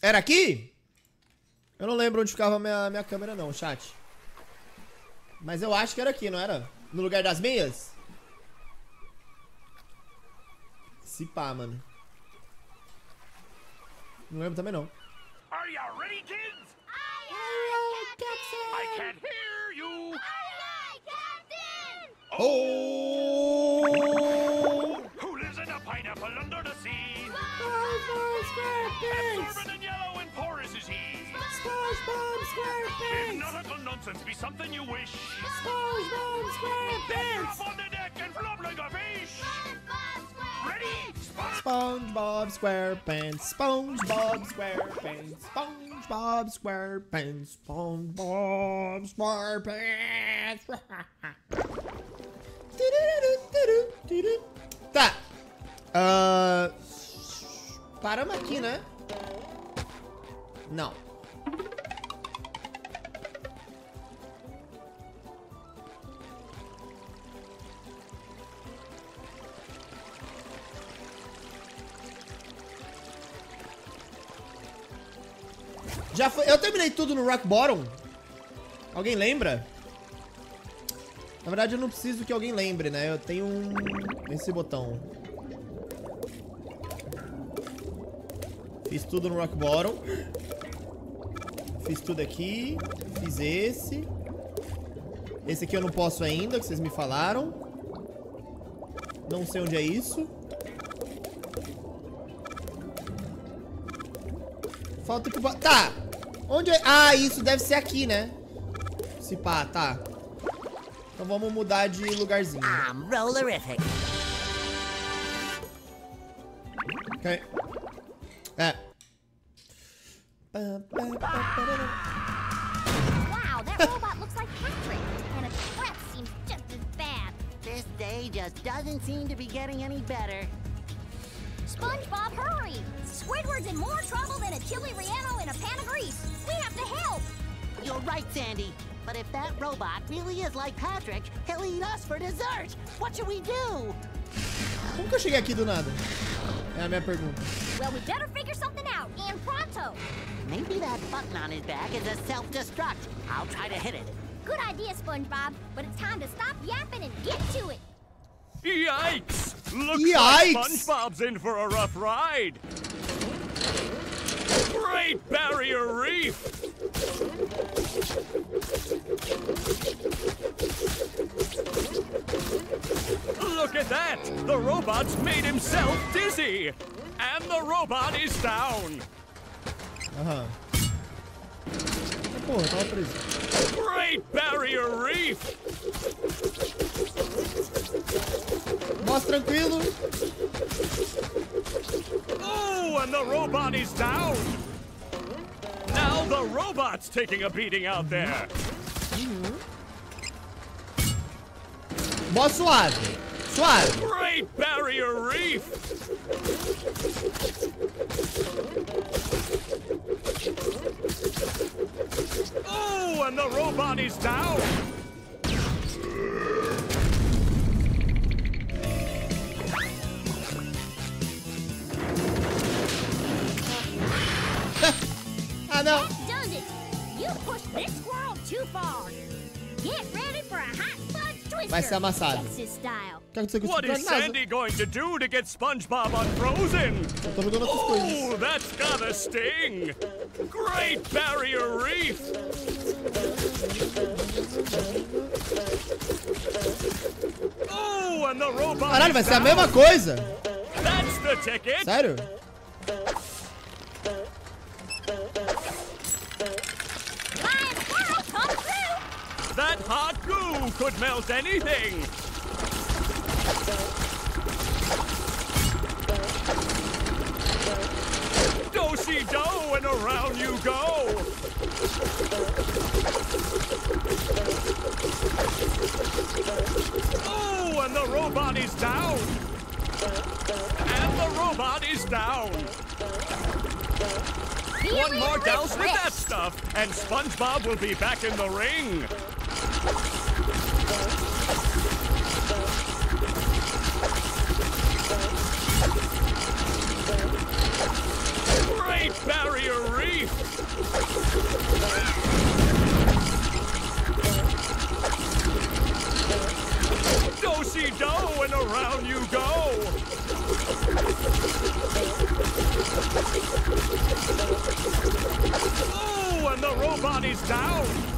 Era aqui? Eu não lembro onde ficava a minha, minha câmera não, chat. Mas eu acho que era aqui, não era? No lugar das meias? Se pá, mano. Não lembro também não. Are you ready, kids? Aye, aye, Captain! I can't hear you. Aye, aye, Captain! Oh! SquarePants! Absorbent and yellow and porous is he. SpongeBob If SquarePants! nautical nonsense be something you wish, SpongeBob SquarePants! drop on the deck and flop like a fish. SpongeBob Ready? SpongeBob SquarePants, SpongeBob SquarePants, SpongeBob SquarePants, SpongeBob SquarePants. Tá. Ah, paramos aqui, né? Não. Já foi. Eu terminei tudo no Rock Bottom. Alguém lembra? Na verdade, eu não preciso que alguém lembre, né? Eu tenho um... esse botão. Fiz tudo no Rock Bottom. Fiz tudo aqui. Fiz esse. Esse aqui eu não posso ainda, que vocês me falaram. Não sei onde é isso. Falta que... Tá! Onde é... Ah, isso deve ser aqui, né? Se pá, tá. Então vamos mudar de lugarzinho. I'm rollerific. Ok. Wow, that robot looks like Patrick, and its breath seems just as bad. This day just doesn't seem to be getting any better. SpongeBob, hurry! Squidward's in more trouble than a chili relleno in a pan of grease. We have to help! You're right, Sandy. But if that robot really is like Patrick, he'll eat us for dessert. What should we do? Como que eu cheguei aqui do nada? É a minha pergunta. Well, we better figure something out, and pronto! Maybe that button on his back is a self-destruct. I'll try to hit it. Good idea, SpongeBob, but it's time to stop yapping and get to it! Yikes! Looks Yikes! like SpongeBob's in for a rough ride. Great Barrier Reef! Look at that! The robot's made himself dizzy! And the robot is down! Uh-huh. Porra, tava preso. Great Barrier Reef! Mostra tranquilo. Oh, and the robot is down! Now the robot's taking a beating out there! Mó suave. Suave. Great Barrier Reef! Oh, and the robot is down! Squirrel! Get ready for a hot fudge twister! Vai ser amassado. Texas style! O que aconteceu com What isso? is Nada. Sandy going to do to get SpongeBob unfrozen? Eu tô jogando outras coisas. Oh, that's gotta sting! Great Barrier Reef! Oh, and the robot Caralho, vai ser a mesma coisa. That's the ticket! Sério? That hot goo could melt anything! Do-si-do and around you go! Oh, and the robot is down! And the robot is down! One more douse with that stuff, and SpongeBob will be back in the ring! Great Barrier Do-si-do and around you go. Ooh, and the robot is down.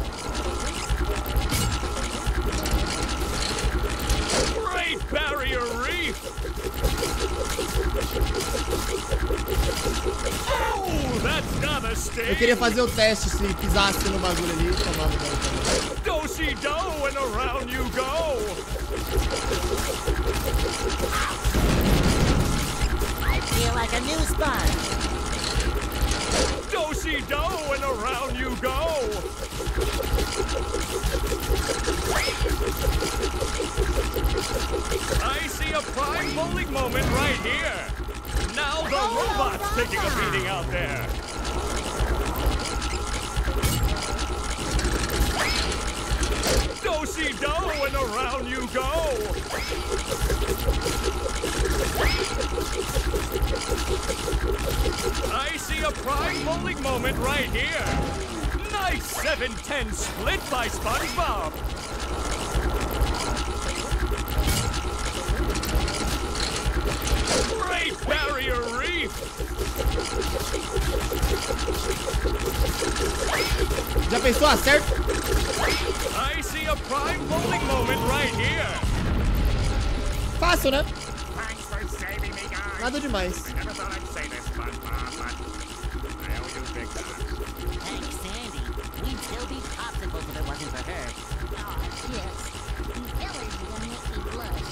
Great Barrier Reef. Oh, that's eu queria fazer o teste se pisasse no bagulho ali, tomava dano também. Do-si-do and around you go. I feel like a new sponge. Do-si-do and around you go. I see a prime bowling moment right here. Now the robot's taking a beating out there. Do-si-do and around you go. Moment right here. Nice 7-10 split by SpongeBob. Great Barrier Reef. Já pensou? Acerta? I see a prime bowling moment right here. Fácil, né? Thanks for saving me, guys. Nada demais. Still be popsicles if it wasn't for her. Aw, yes. These fillers are gonna make me blush.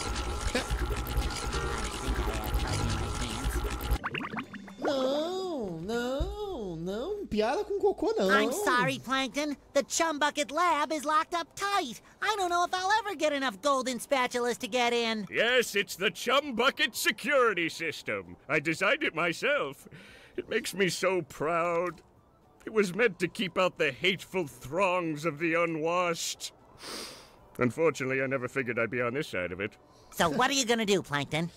I think I have fuzz in my pants. Não, não, não. Piada com cocô, não. I'm sorry, Plankton. The Chum Bucket lab is locked up tight. I don't know if I'll ever get enough golden spatulas to get in. Yes, it's the Chum Bucket security system. I designed it myself. It makes me so proud. It was meant to keep out the hateful throngs of the unwashed. Unfortunately, I never figured I'd be on this side of it. So what are you gonna do, Plankton?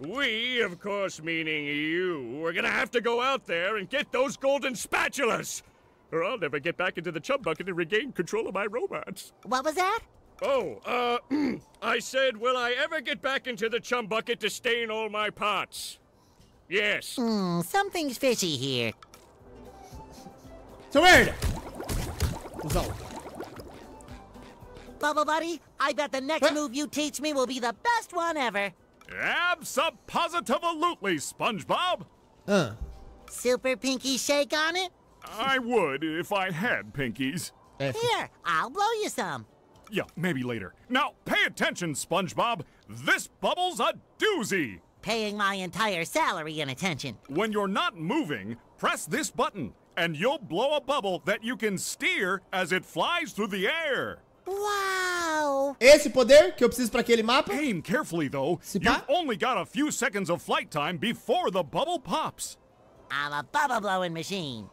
We, of course, meaning you, are gonna have to go out there and get those golden spatulas! Or I'll never get back into the chum bucket and regain control of my robots. What was that? Oh, uh, I said, will I ever get back into the chum bucket to stain all my pots? Yes. Hmm, something's fishy here. Seu merda! Cusão. Bubble Buddy, I bet the next Huh? move you teach me will be the best one ever. Abso-positively, SpongeBob. Ah, Super pinky shake on it? I would if I had pinkies. Here, I'll blow you some. Yeah, maybe later. Now, pay attention, SpongeBob. This bubble's a doozy. Paying my entire salary in attention. When you're not moving, press this button, and you'll blow a bubble that you can steer as it flies through the air. Wow! Esse poder que eu preciso pra aquele mapa? Aim carefully, though. Se You've only got a few seconds of flight time before the bubble pops. I'm a bubble blowing machine.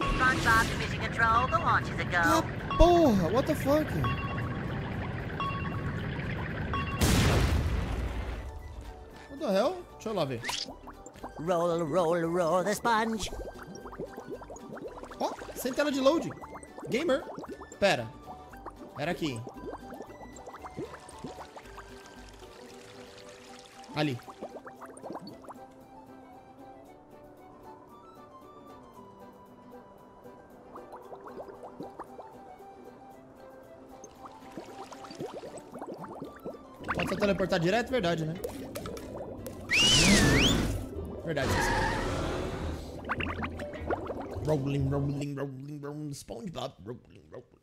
SpongeBob mission control, the launch is a go. Ah, porra, what the fuck? The hell? Deixa eu lá ver. Roll, roll, roll the sponge. Ó, sem tela de loading. Gamer. Pera. Era aqui. Ali. Pode só teleportar direto? Verdade, né? Verdade, esqueci. Rolling, rolling, rolling, rolling, SpongeBob, rolling, rolling.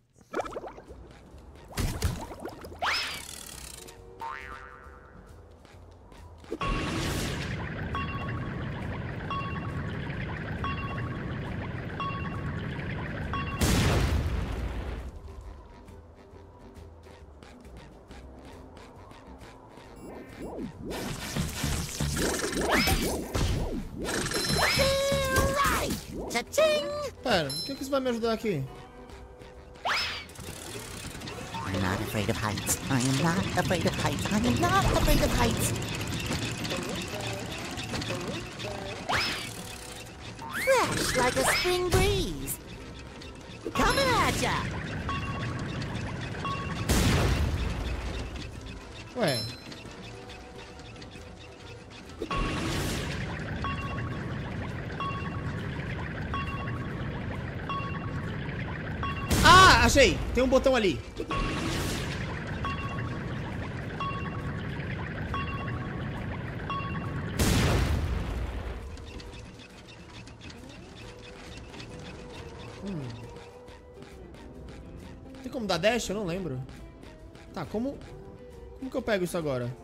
Que, que isso vai me ajudar aqui? I'm not afraid of heights. I am not afraid of heights. I am not afraid of heights. Fresh like a spring breeze. Coming at ya! Achei! Tem um botão ali. Hum. Tem como dar dash? Eu não lembro. Tá, como... Como que eu pego isso agora?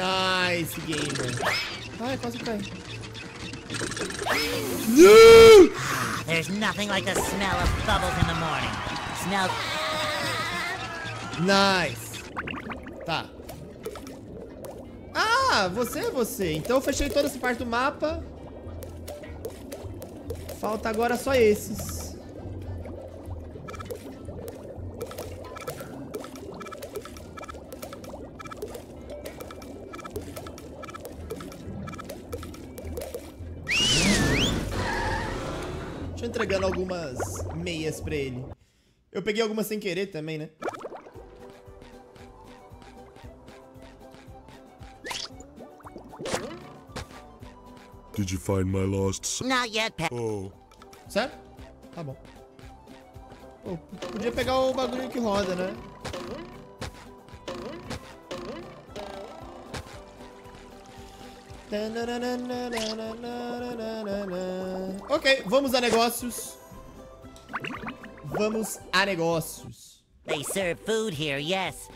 Nice, gamer. Ai, quase caí. There's nothing like the smell of bubbles in the morning. Smell. Nice. Tá. Ah, você é você. Então eu fechei toda essa parte do mapa. Falta agora só esses. Entregando algumas meias pra ele. Eu peguei algumas sem querer também, né? Did you find my lost son? Not yet. Oh. Sério? Tá bom. Pô, podia pegar o bagulho que roda, né? Ok, vamos a negócios. Vamos a negócios. They serve food here, yes.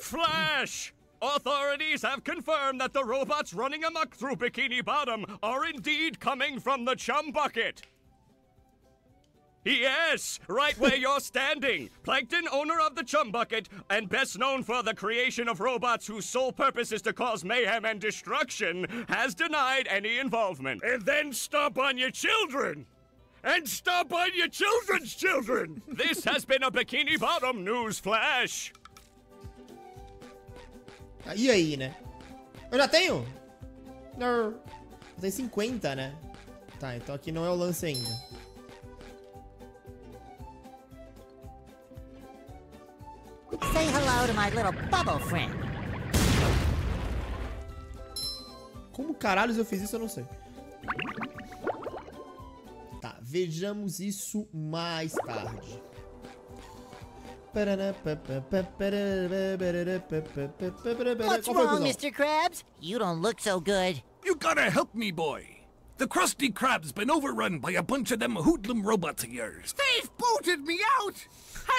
Flash! Authorities have confirmed that the robots running amok through Bikini Bottom are indeed coming from the chum bucket. Yes, right where you're standing. Plankton, owner of the Chum Bucket, and best known for the creation of robots whose sole purpose is to cause mayhem and destruction, has denied any involvement. And then stomp on your children! And stomp on your children's children! this has been a Bikini Bottom news flash. E aí, né? Eu já tenho? Um. Não. Eu tenho 50, né? Tá, então aqui não é o lance ainda. Say hello to my little bubble friend. Como caralhos eu fiz isso, eu não sei. Tá, vejamos isso mais tarde. What's wrong? Mr. Krabs? You don't look so good. You gotta help me, boy. The Krusty Krab's been overrun by a bunch of them hoodlum robots of yours. They've booted me out!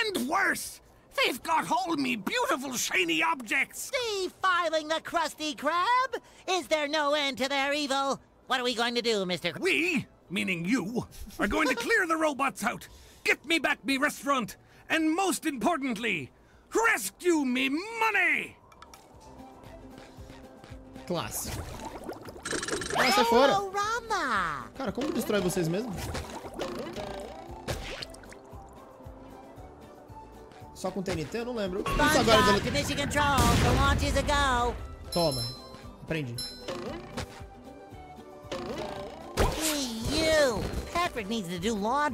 And worse, they've got all me beautiful shiny objects! Defiling the Krusty Krab? Is there no end to their evil? What are we going to do, Mr. We, meaning you, are going to clear the robots out, get me back me restaurant, and most importantly, rescue me money! Clássico. Ah, sai fora. Oh, Rama! Cara, como destrói vocês mesmo? Só com TNT? Eu não lembro. Isso agora dele... Toma. Aprendi.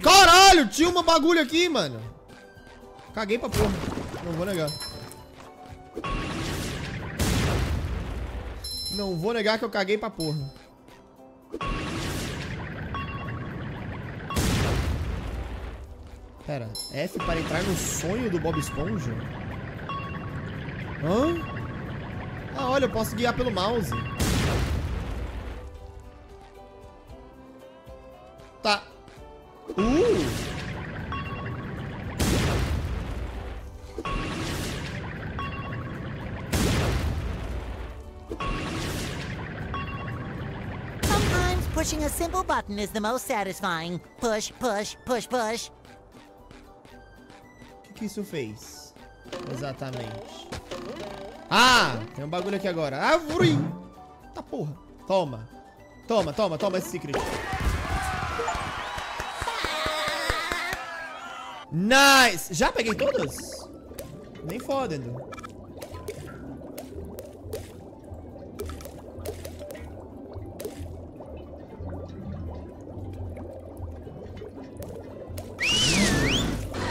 Caralho, tinha uma bagulho aqui, mano. Caguei pra porra. Não vou negar. Não vou negar que eu caguei pra porra. Pera, F para entrar no sonho do Bob Esponja? Hã? Ah, olha, eu posso guiar pelo mouse. Tá. Uh! Sometimes pushing a simple button is the most satisfying. Push, push, push, push. Que, que isso fez? Exatamente. Ah, tem um bagulho aqui agora. Árvore! Tá porra. Toma. Toma, toma, toma esse secret. Nice! Já peguei todas? Nem fodendo.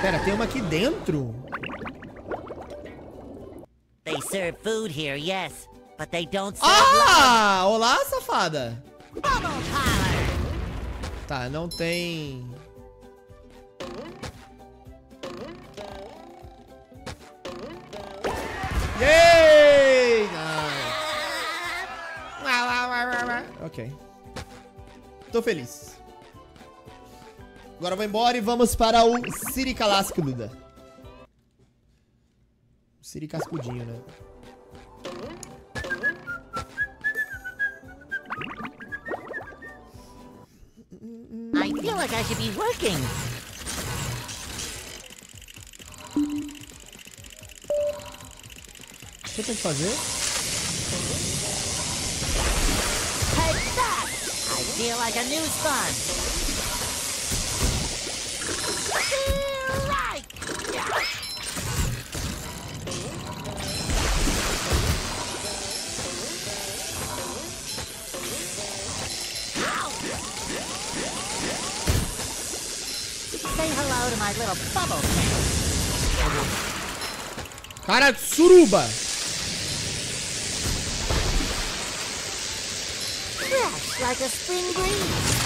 Pera, tem uma aqui dentro? They serve food here, yes, but they don't serve. Ah! Olá, safada! Tá, não tem... Yay! Nice. Ok. Tô feliz. Agora eu vou embora e vamos para o Siri Calascuda. Siri Cascudinho, né? I feel like I should be working. O que eu tenho que fazer? That! I feel like a new sponge. Say hello to my little bubble. Cara, suruba! Fresh like a spring breeze.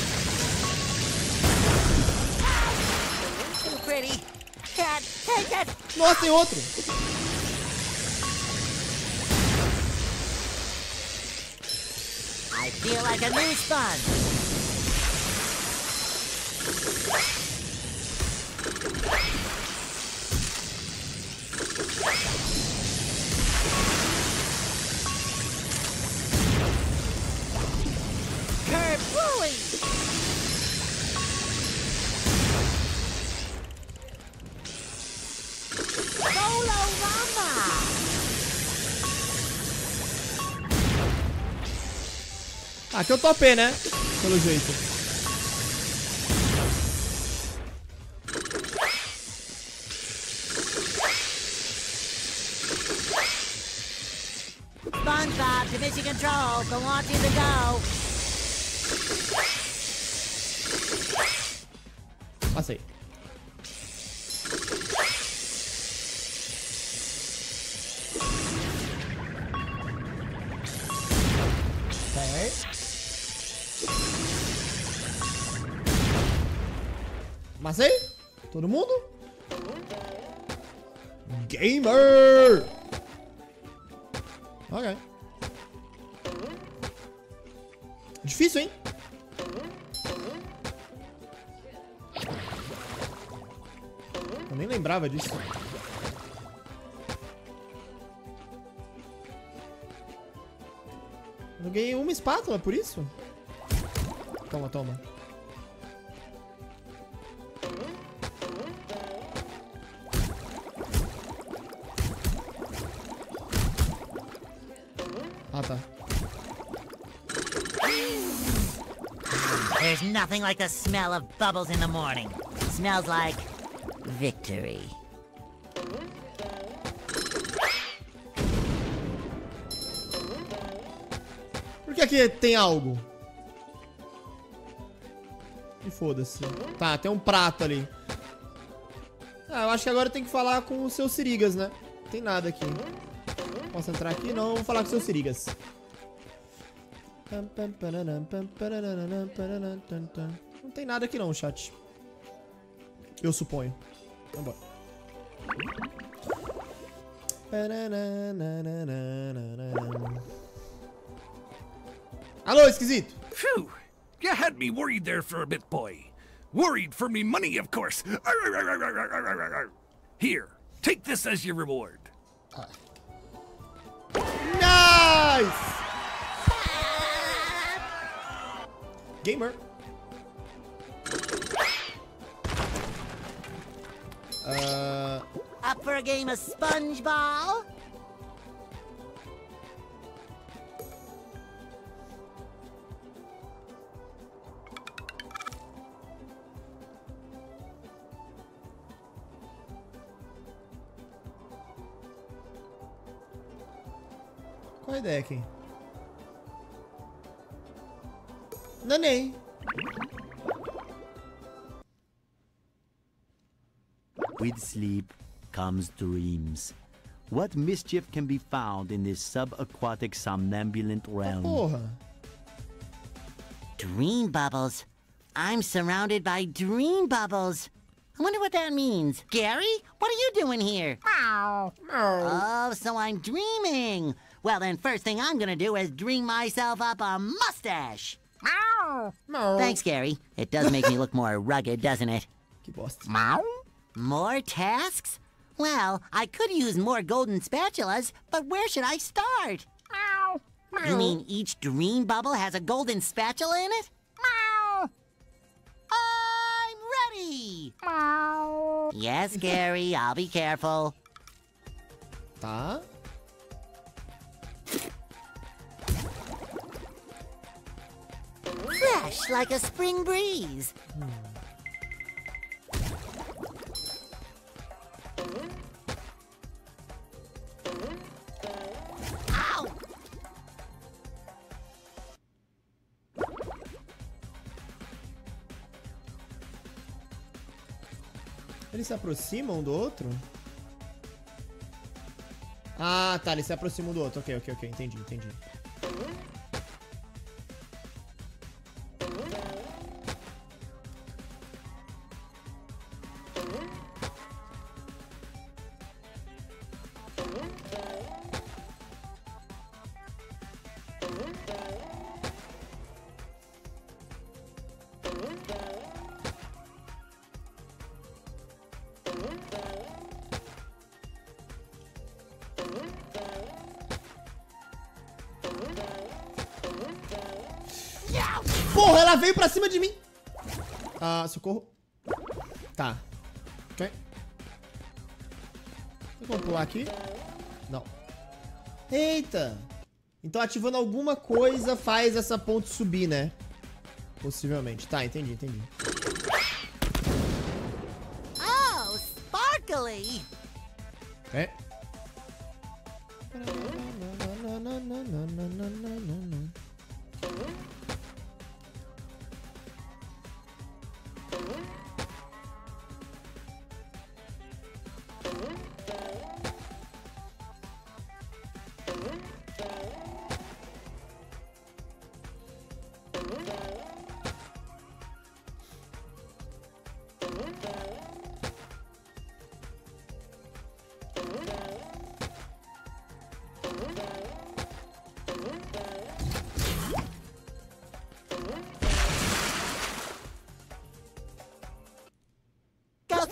Nossa, tem outro! I feel like a new sponge. Aqui eu topei, né? Pelo jeito. SpongeBob to mission control. Go you to go. Gamer! Ok. Difícil, hein? Eu nem lembrava disso. Eu ganhei uma espátula por isso? Toma, toma. Nothing like the smell of bubbles in the morning. smells like victory. Por que aqui tem algo? E foda-se. Tá, tem um prato ali. Ah, eu acho que agora tem que falar com os seus sirigas, né? Não tem nada aqui. Posso entrar aqui? Não, vou falar com os seus sirigas. Não tem nada aqui não, chat. Eu suponho. Vambora. Alô, esquisito. Phew! You had me worried there for a bit, boy. Worried for me money, of course. Here, take this as your reward. Nice! Gamer. Ah, Up for a game of SpongeBall? qual a ideia aqui? Nanei. With sleep comes dreams. What mischief can be found in this subaquatic somnambulant realm? Porra. Dream bubbles. I'm surrounded by dream bubbles. I wonder what that means. Gary, what are you doing here? Oh, so I'm dreaming. Well, then, first thing I'm gonna do is dream myself up a mustache. Thanks, Gary. It does make me look more rugged, doesn't it? Bosta. More tasks? Well, I could use more golden spatulas, but where should I start? You mean each dream bubble has a golden spatula in it? I'm ready! Yes, Gary, I'll be careful. Tá. Fresh like a spring breeze. Eles se aproximam um do outro? Ah, tá, eles se aproximam um do outro. Ok, ok, ok. Entendi, entendi. Aqui? Não. Eita. Então ativando alguma coisa faz essa ponte subir, né? Possivelmente. Tá, entendi, entendi. Oh, sparkly! É.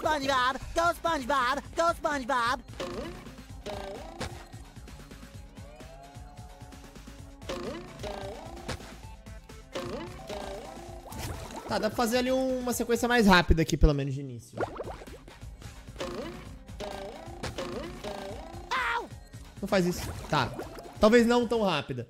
SpongeBob! Go SpongeBob! Go SpongeBob! Tá, dá pra fazer ali um- uma sequência mais rápida aqui, pelo menos de início. Não faz isso. Tá. Talvez não tão rápida.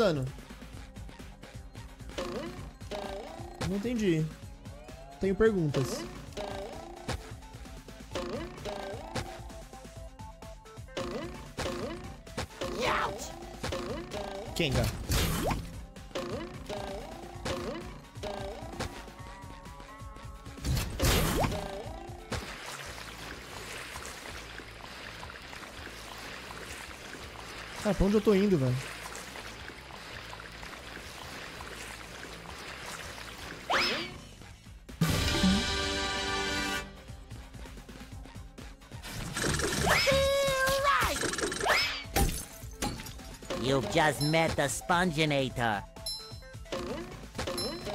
Deslizando? Não entendi. Tenho perguntas. Kenga. Cara, pra onde eu tô indo, velho? Just met the Sponginator.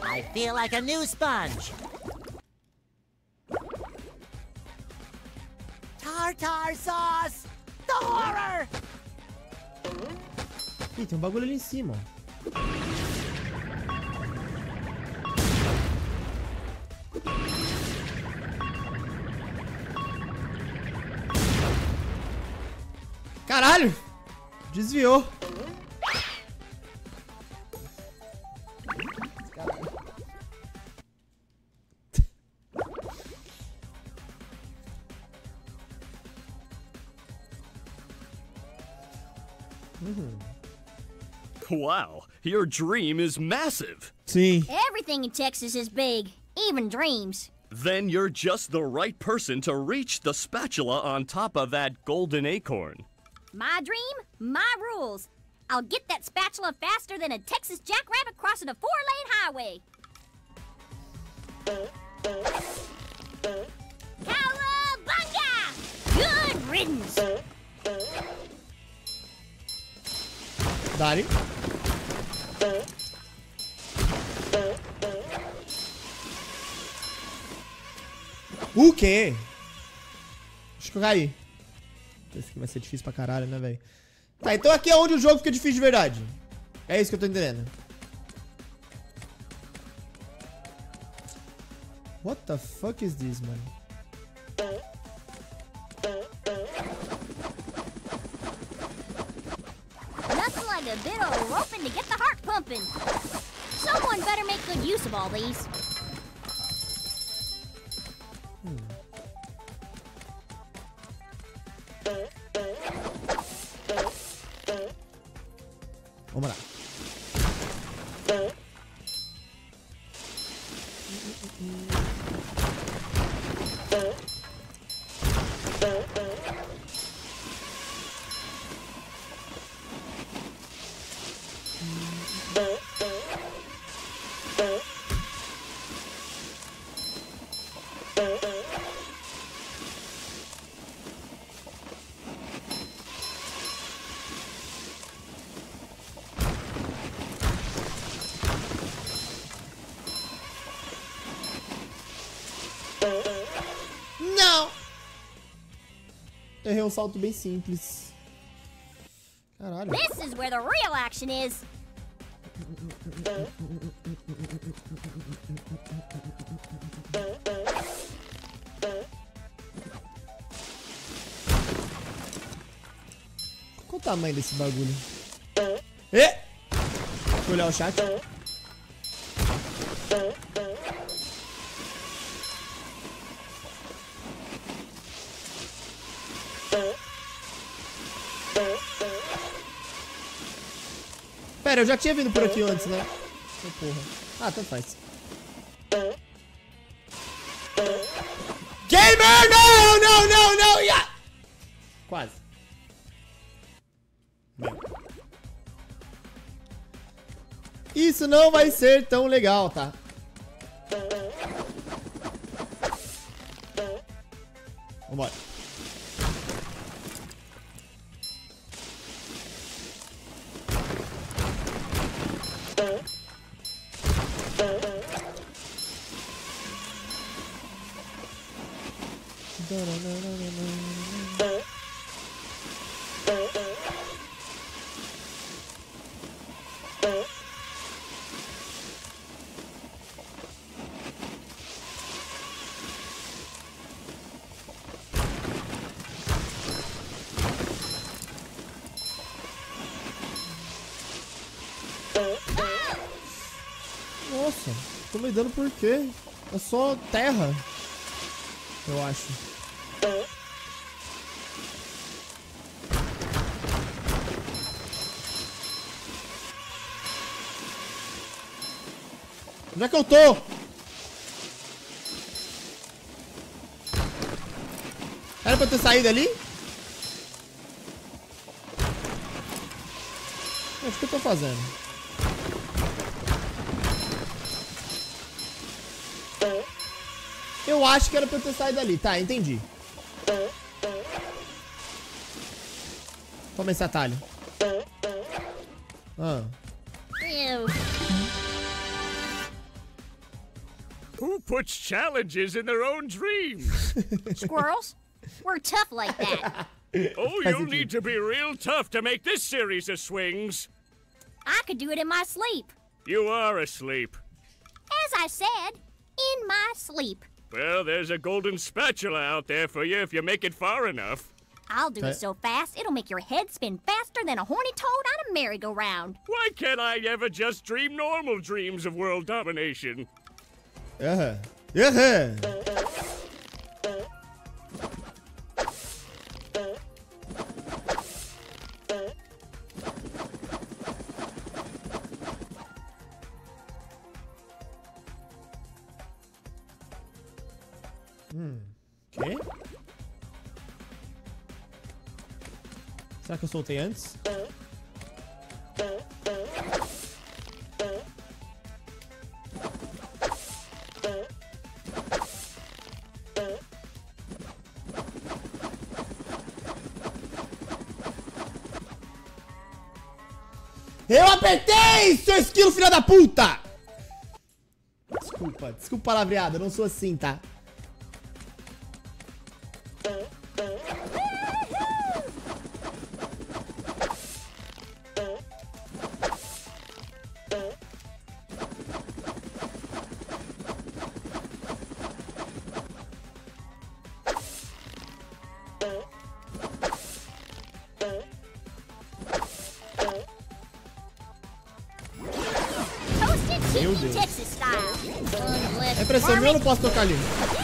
I feel like a new sponge. Tartar sauce! The horror! Ih, tem um bagulho ali em cima. Caralho! Desviou. Wow, your dream is massive. See? Everything in Texas is big, even dreams. Then you're just the right person to reach the spatula on top of that golden acorn. My dream, my rules. I'll get that spatula faster than a Texas jackrabbit crossing a four-lane highway. Cowabunga! Good riddance. Dali. O quê? Acho que eu caí. Esse aqui vai ser difícil pra caralho, né, velho? Tá, então aqui é onde o jogo fica difícil de verdade. É isso que eu tô entendendo. What the fuck is this, mano? Nothing like a bit of roping to get the pumping. Someone better make good use of all these. Errei um salto bem simples. Caralho. This is where the real action is. Qual o tamanho desse bagulho? E! Deixa eu olhar o chat. Pera, eu já tinha vindo por aqui antes, né? Oh, porra. Ah, tanto faz. Gamer! Não, não, não, não! Yeah! Quase. Isso não vai ser tão legal, tá? Dando por quê? É só terra. Eu acho. Onde é que eu tô? Era pra eu ter saído ali? O que eu tô fazendo? Eu acho que era pra eu ter saído ali. Tá, entendi. Toma esse atalho. Ah. Ew. Who puts challenges in their own dreams? Squirrels? We're tough like that. oh, you'll need to be real tough to make this series of swings. I could do it in my sleep. You are asleep. As I said, in my sleep. Well, there's a golden spatula out there for you if you make it far enough. I'll do it so fast it'll make your head spin faster than a horny toad on a merry-go-round. Why can't I ever just dream normal dreams of world domination? Uh-huh. Aham. Aham. Soltei antes? Eu apertei, seu esquilo, filha da puta! Desculpa, desculpa palavreada, eu não sou assim, tá? Minha,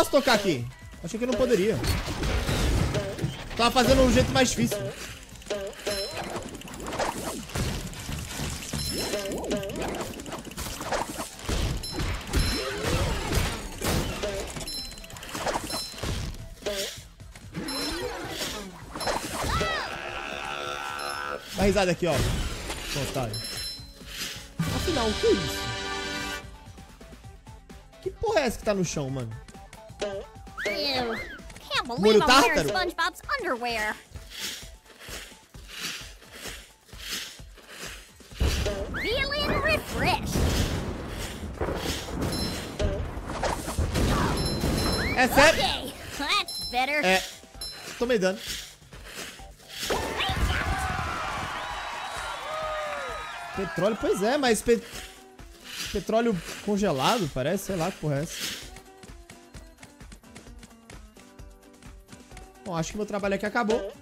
posso tocar aqui. Achei que eu não poderia. Tava fazendo um jeito mais difícil. Dá risada aqui, ó. Otário. Afinal, o que é isso? Que porra é essa que tá no chão, mano? Ew. Can't believe I'm wearing? SpongeBob's underwear. Feeling refreshed. É sério? Okay, that's better. É. Tomei dano. Petróleo, pois é, mas pe- petróleo congelado, parece, sei lá que porra é essa. Bom, acho que meu trabalho aqui acabou.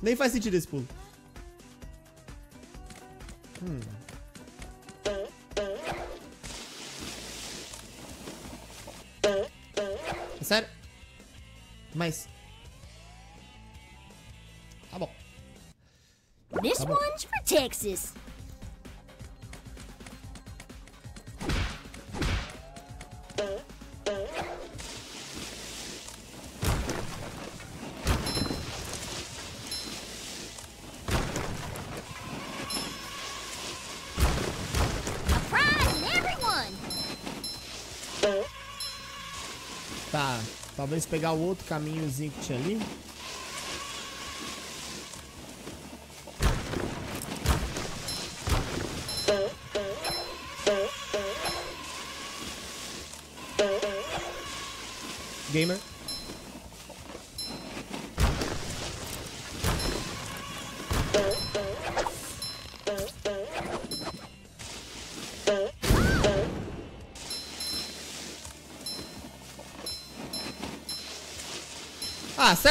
Nem faz sentido esse pulo. Hum. É sério? Mas. Tá bom. This Tá bom. one's for Texas. Talvez pegar o outro caminhozinho que tinha ali.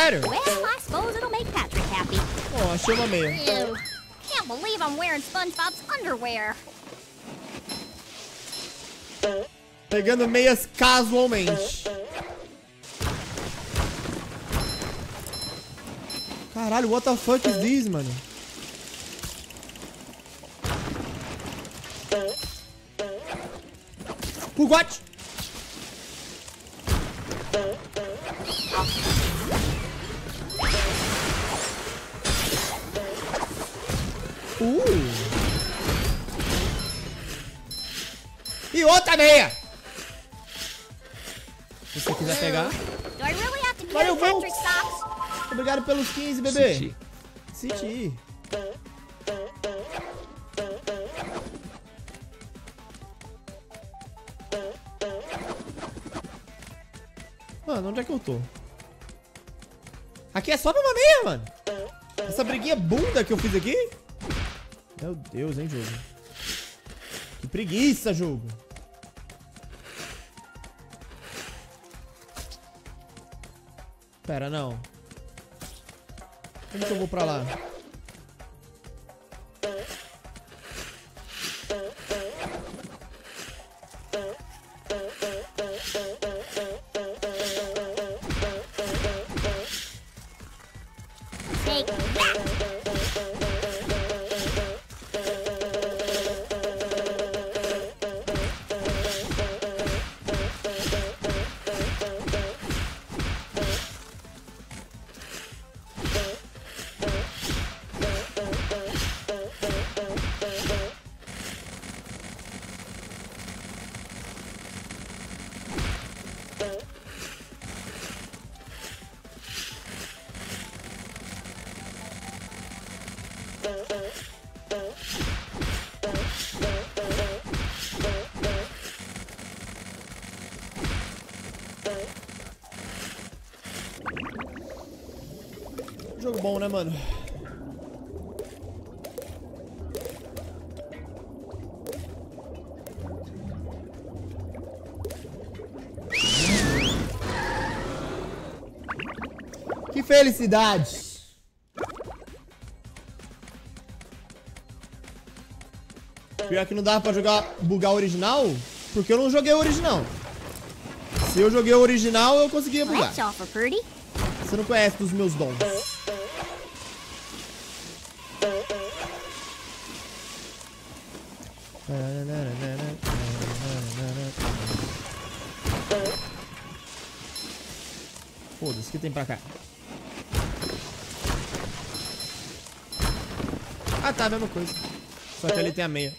Sério? Well, I suppose it'll make Patrick happy. Bom, achei uma meia. Ew. Can't believe I'm wearing SpongeBob's underwear. Pegando meias casualmente. Caralho, what the fuck is this, mano? Who meia! Se você quiser pegar. Do I really have to Valeu, socks? Obrigado pelos 15, bebê. City. City. Mano, onde é que eu tô? Aqui é só pra uma meia, mano. Essa briguinha bunda que eu fiz aqui. Meu Deus, hein, jogo. Que preguiça, jogo. Pera, não. Como que eu vou pra lá? Bom, né, mano? Que felicidade! Pior que não dava pra jogar bugar o original, porque eu não joguei o original. Se eu joguei o original, eu conseguia bugar. Você não conhece dos meus dons. Tem pra cá? Ah tá, mesma coisa. Só que ali tem a meia.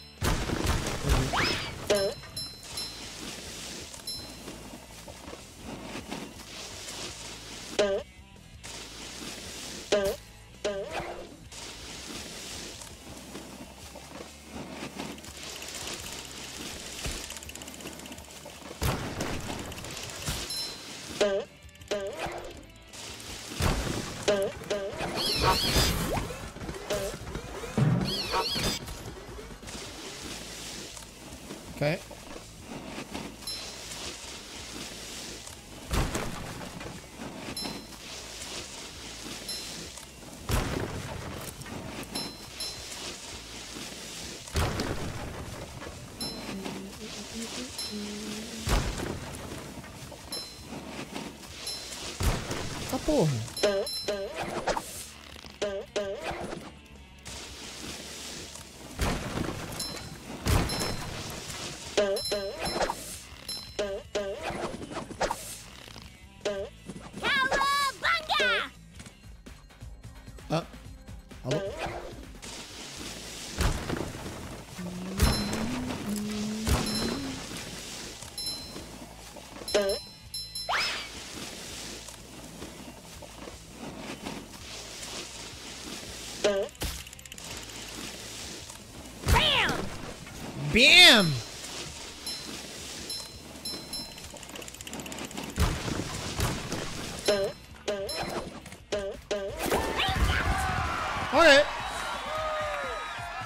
Ok.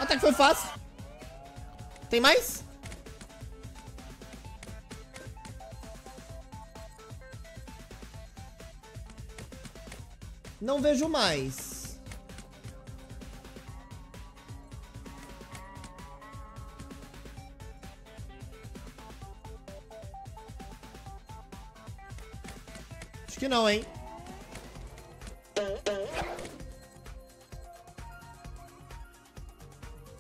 Até que foi fácil. Tem mais? Não vejo mais. não, hein?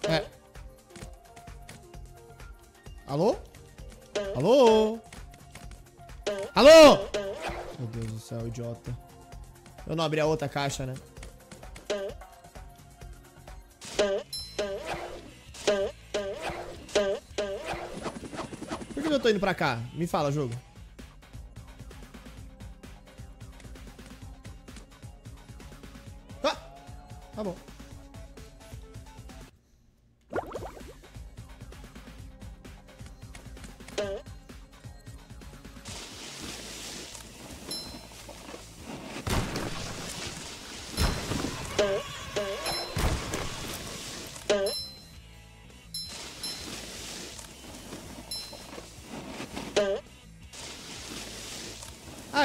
É. Alô? Alô? Alô? Meu Deus do céu, idiota. Eu não abri a outra caixa, né? Por que eu tô indo pra cá? Me fala, jogo.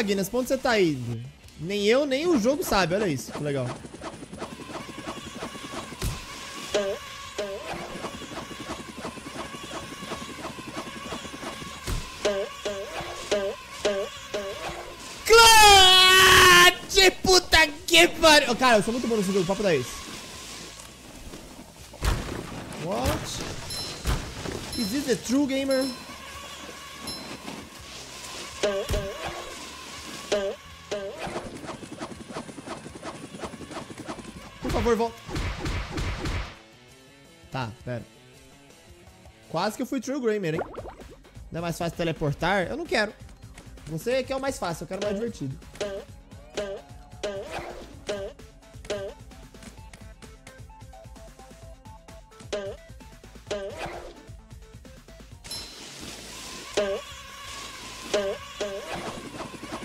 Guinness, pra onde você tá indo? Nem eu, nem o jogo sabe, olha isso, que legal. Clutch! Puta que pariu! Cara, eu sou muito bom nesse jogo, papo 10. What? Is this the true gamer? Favor, volta. Tá, pera. Quase que eu fui True Gamer, hein? Não é mais fácil teleportar? Eu não quero. Você que é o mais fácil, eu quero o mais divertido.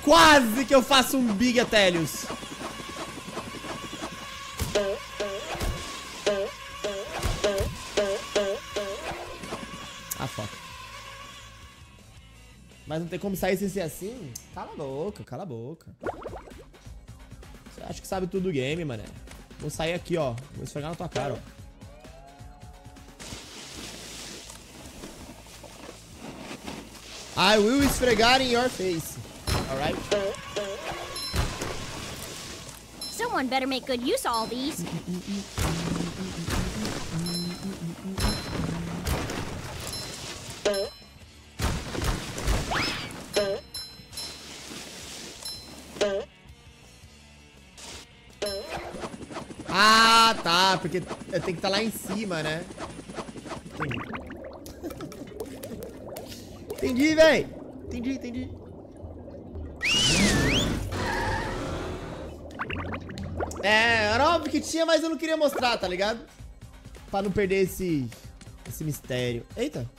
Quase que eu faço um Big Atelius. Mas não tem como sair sem ser assim? Cala a boca, cala a boca. Você acha que sabe tudo do game, mané. Vou sair aqui, ó. Vou esfregar na tua cara, ó. I will esfregar in your face. Alright? Someone better make good use of all these. Ah, tá. Porque tem que estar lá em cima, né? Entendi. Entendi, véi. Entendi, entendi. É, era óbvio que tinha, mas eu não queria mostrar, tá ligado? Pra não perder esse, esse mistério. Eita.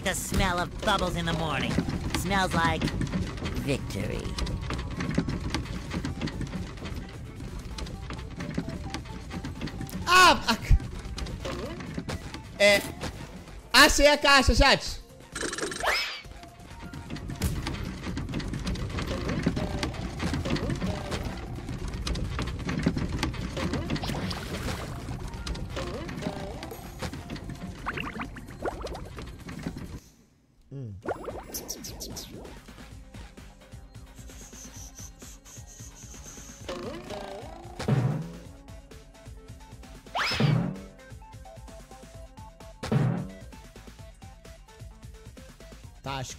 Like the smell of bubbles in the morning. Smells like victory. Ah! É. Achei a caixa, chat.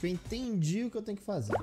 Eu entendi o que eu tenho que fazer.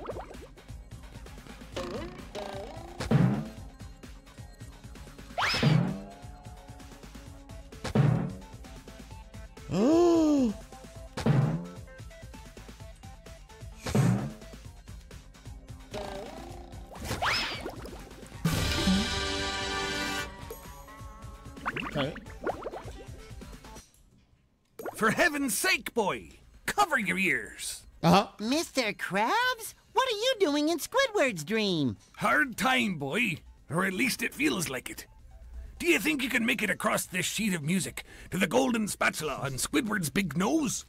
For heaven's sake, boy, cover your ears. Uh-huh. Mr. Krabs? What are you doing in Squidward's dream? Hard time, boy. Or at least it feels like it. Do you think you can make it across this sheet of music to the golden spatula on Squidward's big nose?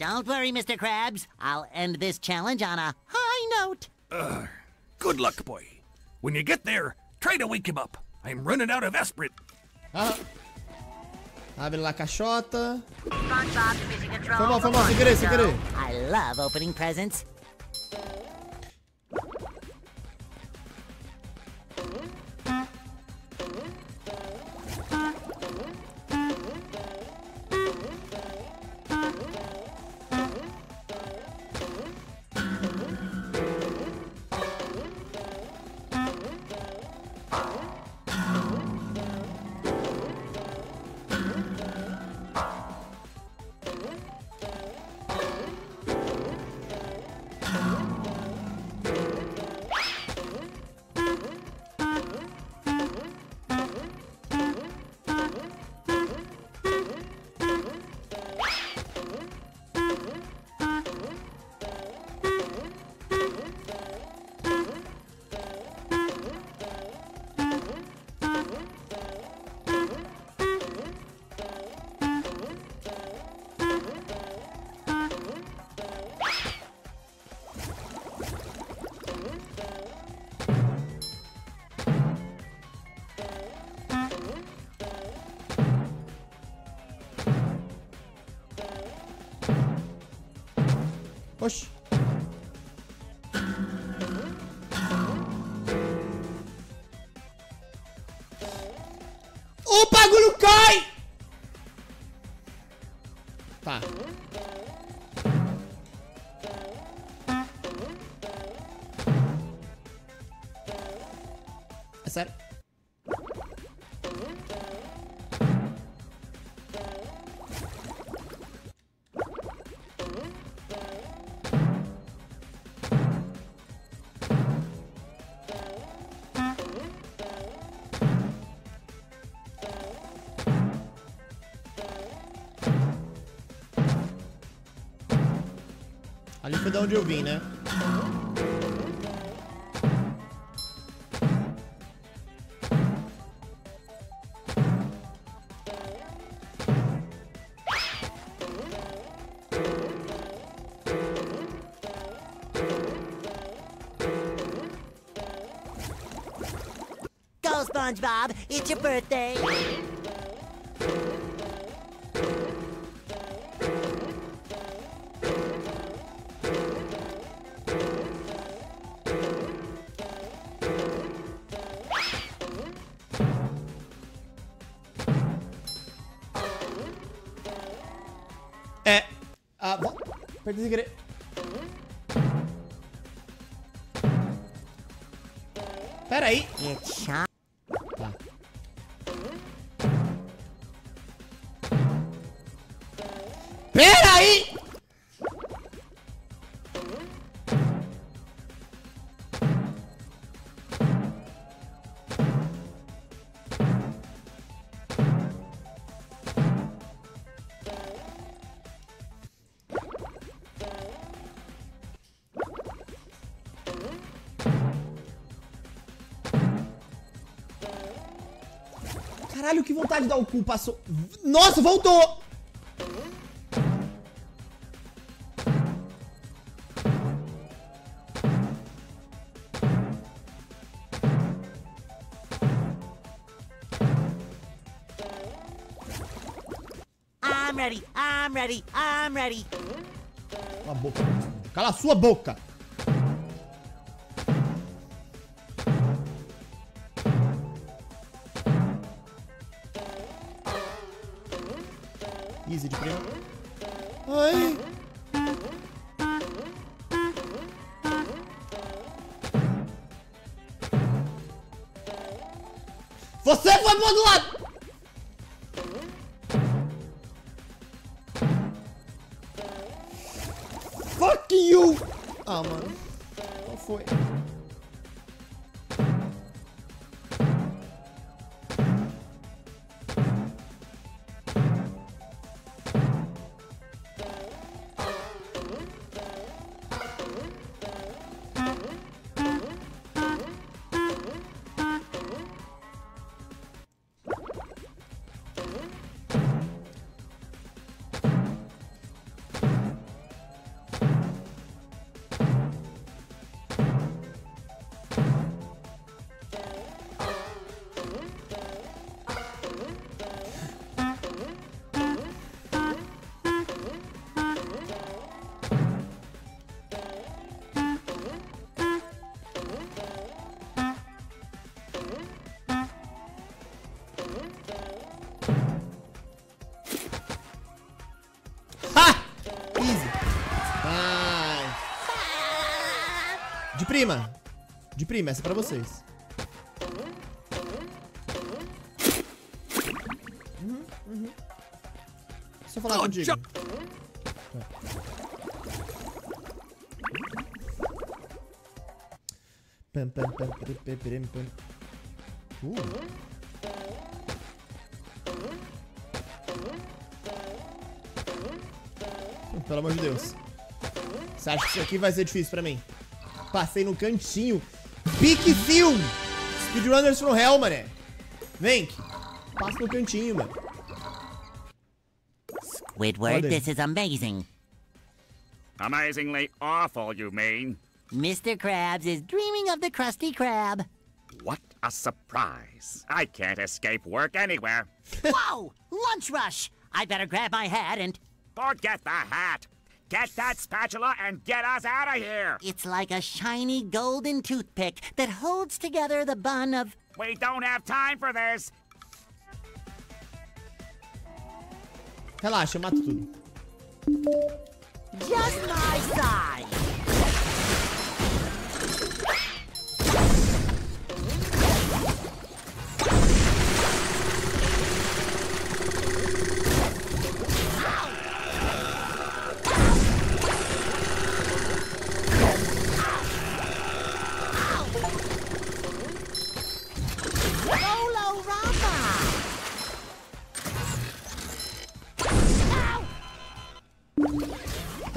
Don't worry, Mr. Krabs. I'll end this challenge on a high note. Ugh. Good luck, boy. When you get there, try to wake him up. I'm running out of aspirin. Ah. Abre lá a caixota. Foi mal, foi mal, sem querer, sem querer. I love opening presents. Bagulho cai! Ali foi de onde eu vim, né? Go, SpongeBob. It's your birthday. Apertei sem querer. Dar o cu. Passou. Nossa, voltou! I'm ready. I'm ready. I'm ready. Cala a boca. Cala a sua boca. Qual foi? Prima. De prima, essa é pra vocês. Uhum, uhum. Eu falar Oh, contigo. Pam, pam, pam, pere, pam. Uh. Pelo amor de Deus. Você acha que isso aqui vai ser difícil pra mim? Passei no cantinho. Pique Film! Speedrunners from Hell, mané. Vem. Passa no cantinho, mano. Squidward, this is amazing. Amazingly awful, you mean? Mr. Krabs is dreaming of the Krusty Krab. What a surprise. I can't escape work anywhere. Whoa! Lunch rush! I better grab my hat and. Forget the hat. Get that spatula and get us out of here! It's like a shiny golden toothpick that holds together the bun of. We don't have time for this! Relaxa, eu mato tudo. Just my size!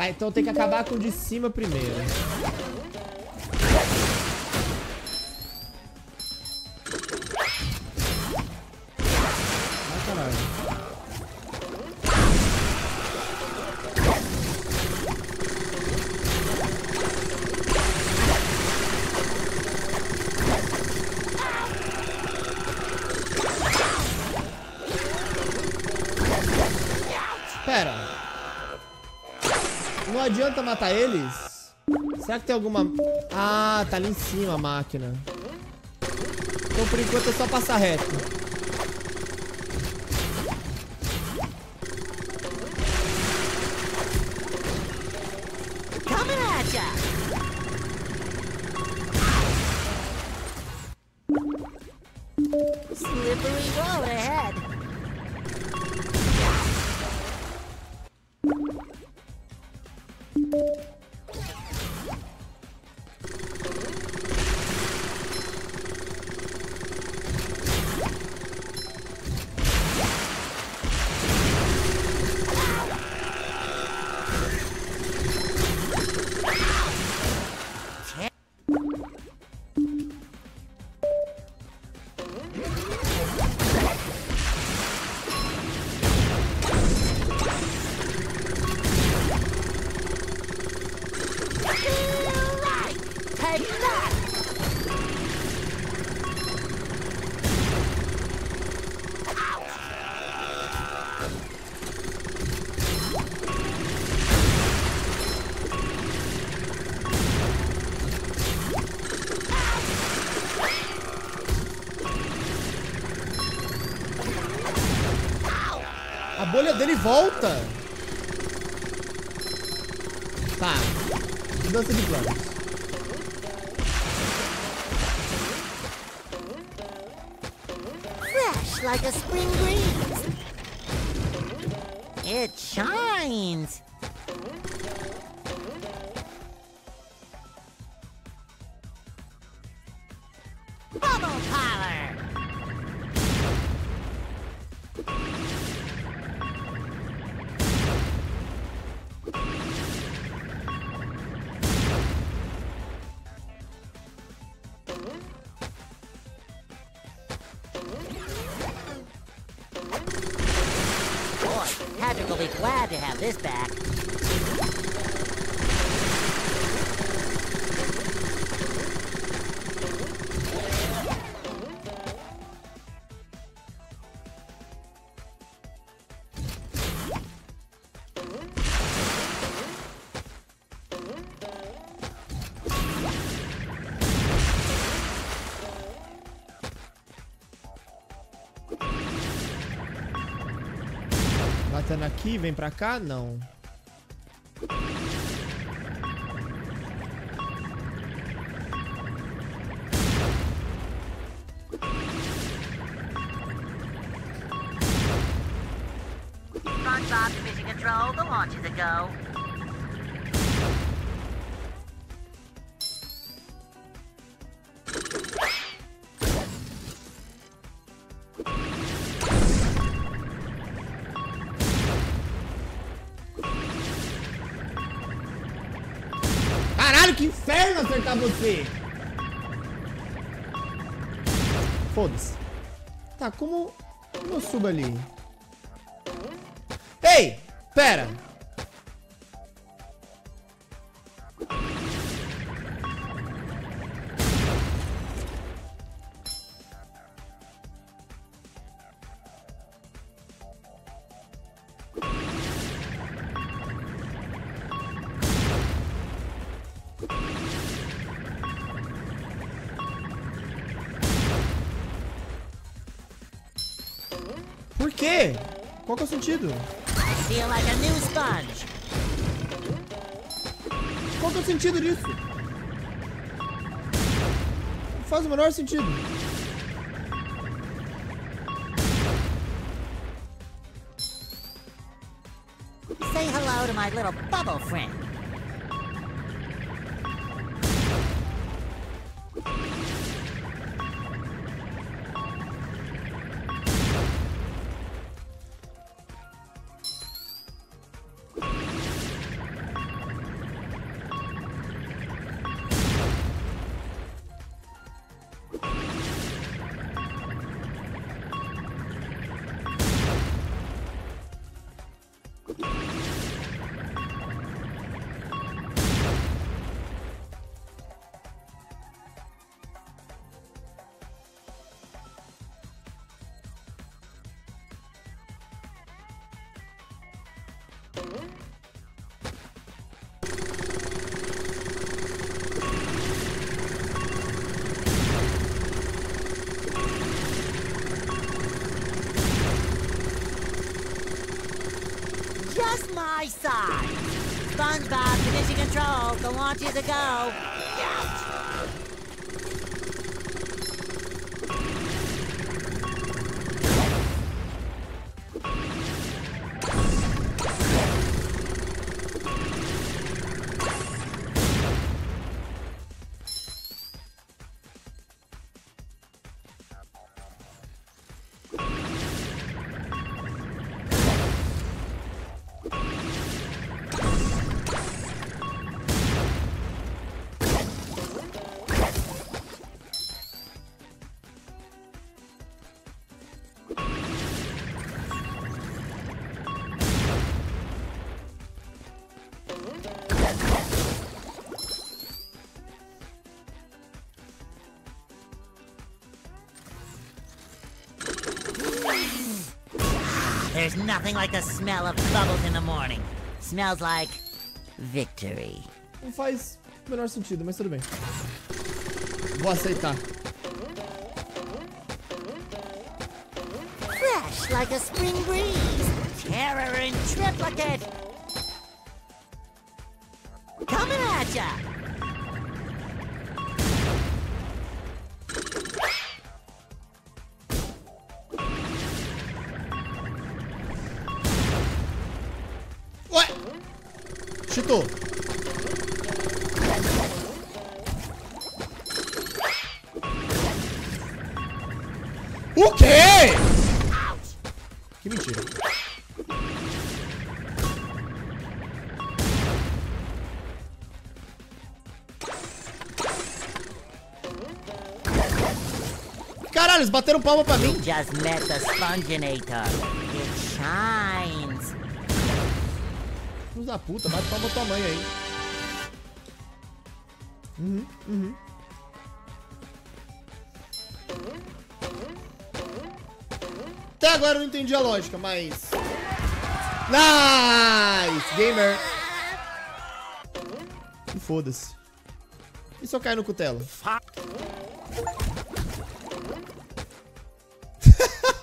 Tá, então tem que acabar com o de cima primeiro. Matar eles? Será que tem alguma... Ah, tá ali em cima a máquina. Então por enquanto é só passar reto. Slippery road ahead. Volta. Tá. Mudança de planos. Aqui, vem pra cá? Não. Ei, pera. Por quê? Qual que é o sentido? Feel like a new sponge. Qual que é o sentido disso? Não faz o menor sentido. Say hello to my little bubble friend. The launch is a go. There's nothing like the smell of bubbles in the morning. Smells like victory. Não faz o menor sentido, mas tudo bem. Vou aceitar. Fresh like a spring breeze. Terror in triplicate. Cheatou. O quê? Que mentira. Caralho, eles bateram palma pra mim. Just met the Sponginator. Filhos da puta, bate palma tua mãe aí. Uhum, uhum. Até agora eu não entendi a lógica, mas... Nice! Gamer! E foda-se. E se eu cair no cutelo?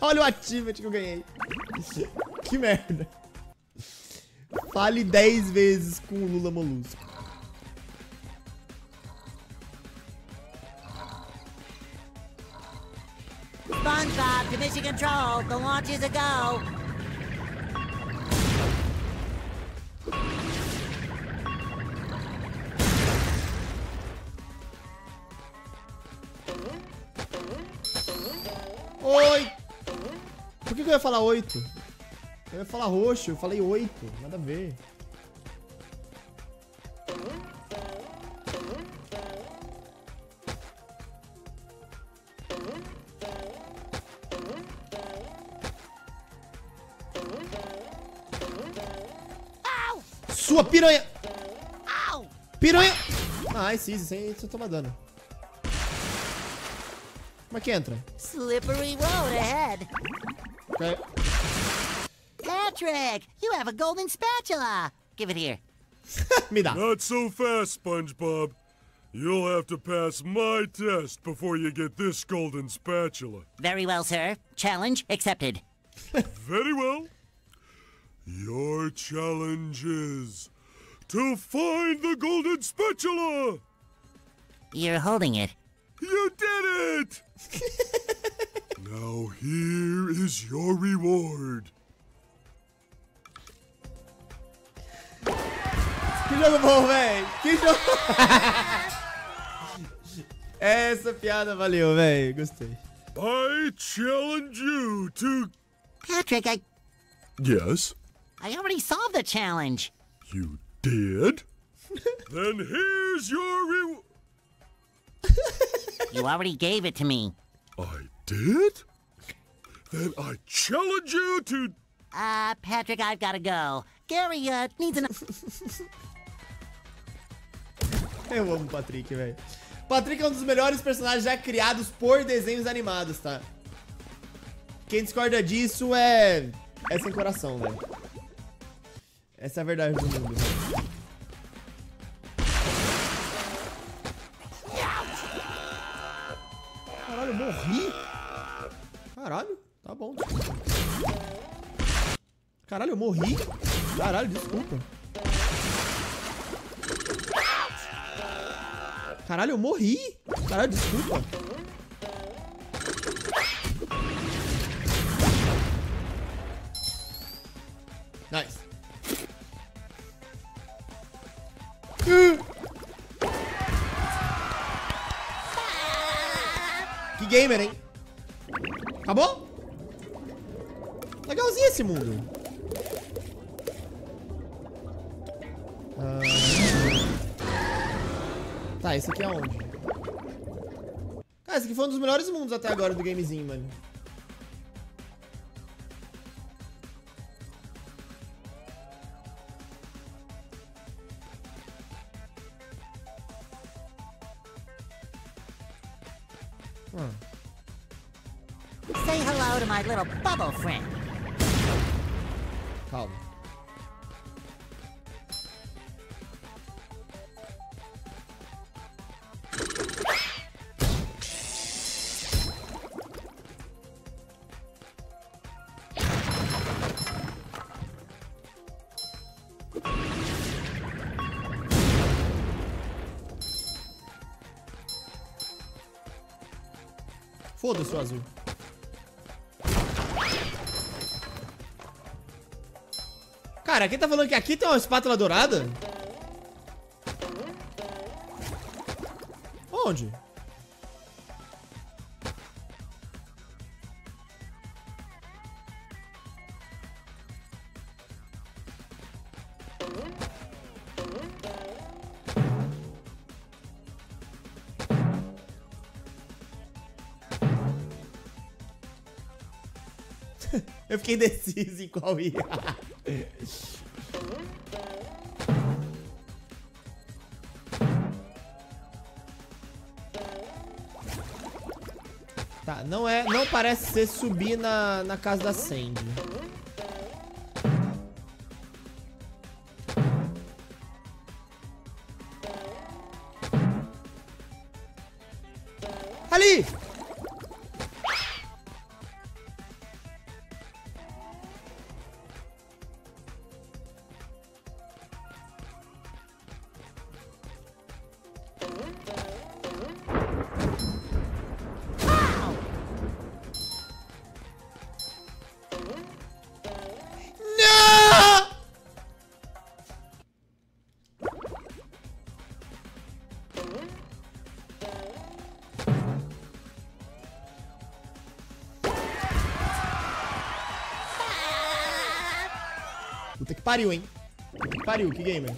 Olha o achievement que eu ganhei. que merda. Fale 10 vezes com o Lula Molusco. SpongeBob to mission control. The launch is a go. Oi! Por que, que eu ia falar 8? Eu ia falar roxo, eu falei 8. Nada a ver. Sua piranha! Piranha! Nice, easy, sem, sem tomar dano. Como é que entra? Slippery road ahead. Ok. Patrick, you have a golden spatula. Give it here. Me dá. Not so fast, SpongeBob. You'll have to pass my test before you get this golden spatula. Very well, sir. Challenge accepted. Very well. Your challenge is to find the golden spatula. You're holding it. You did it! now here is your reward. Que jogo bom, velho! Que jogo. Essa piada valeu, velho. Gostei. I challenge you to. Patrick, I Yes, I already solved the challenge. you did? then here's your reward. You already gave it to me. I did? Then I challenge you to. Uh, Patrick, I've got to go. Gary, uh, needs an. Eu amo o Patrick, velho. Patrick é um dos melhores personagens já criados por desenhos animados, tá? Quem discorda disso é. É sem coração, velho. Essa é a verdade do mundo. Caralho, eu morri? Caralho, tá bom. Caralho, eu morri? Caralho, desculpa. Caralho, eu morri. Caralho, desculpa. Até agora do gamezinho, mano. Foda-se o azul. Cara, quem tá falando que aqui tem uma espátula dourada? Onde? Fiquei indeciso em qual ia. Tá, não é, não parece ser subir na, na casa da Sandy. Pariu, hein? Pariu, que gamer.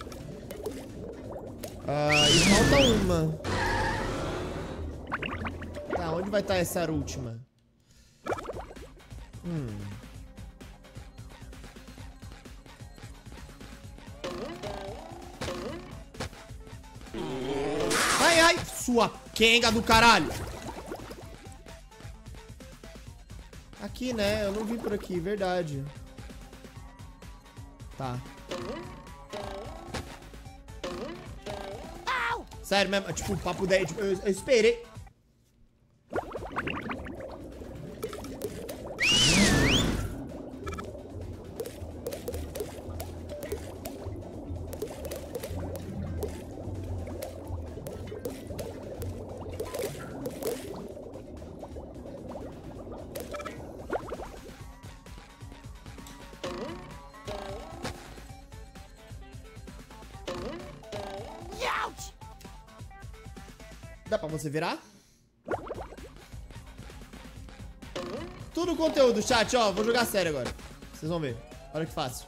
Ah, e falta uma. Tá, onde vai estar essa última? Hum. Ai, ai, sua quenga do caralho. Aqui, né? Eu não vim por aqui, verdade. Tá. Sério mesmo, tipo, papo 10. Tipo, eu, eu esperei. Você virar? Tudo conteúdo, chat, ó. Vou jogar sério agora. Vocês vão ver. Olha que fácil.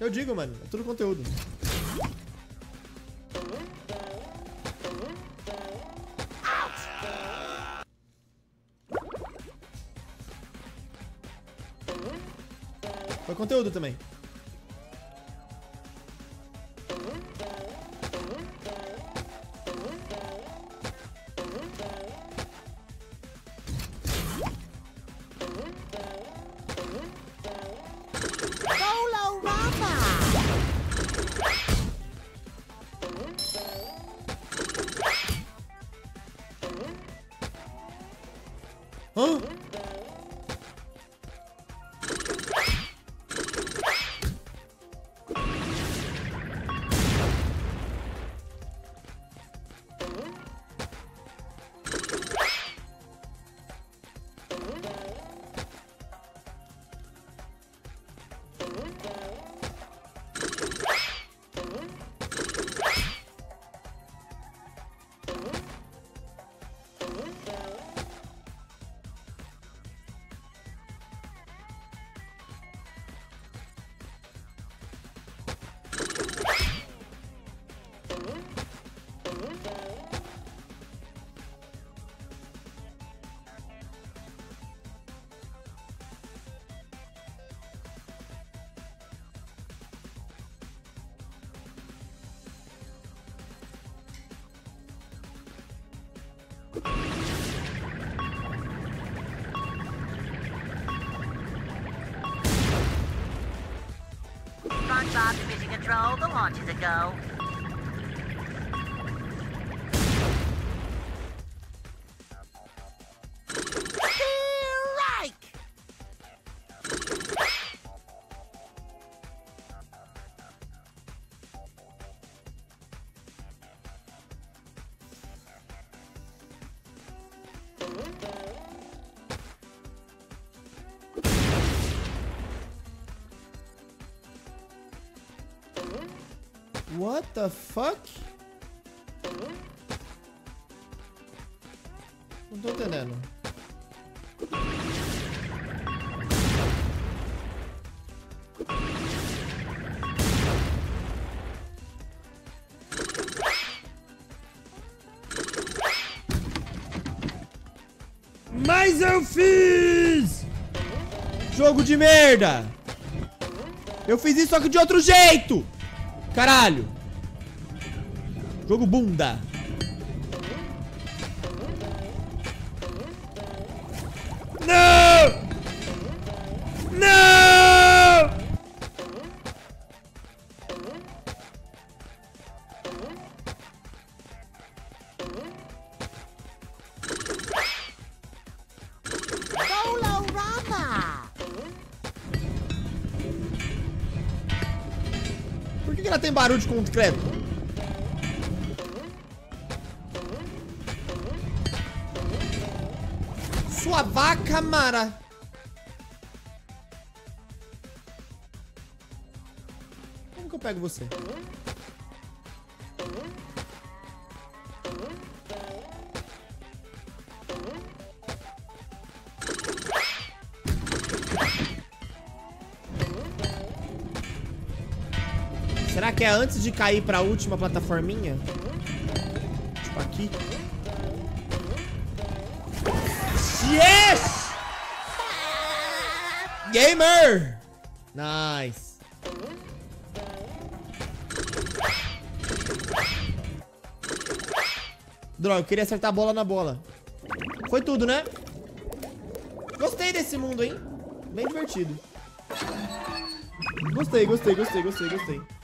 Eu digo, mano. É tudo conteúdo. Foi conteúdo também. The launch is What the fuck? Não tô entendendo. Mas eu fiz! Jogo de merda! Eu fiz isso só que de outro jeito! Caralho! Jogo bunda! Barulho de concreto? Sua vaca, Mara! Como que eu pego você? Que é antes de cair pra última plataforminha? Tipo aqui. Yes! Gamer! Nice. Droga, eu queria acertar a bola na bola. Foi tudo, né? Gostei desse mundo, hein? Bem divertido. Gostei, gostei, gostei, gostei, gostei.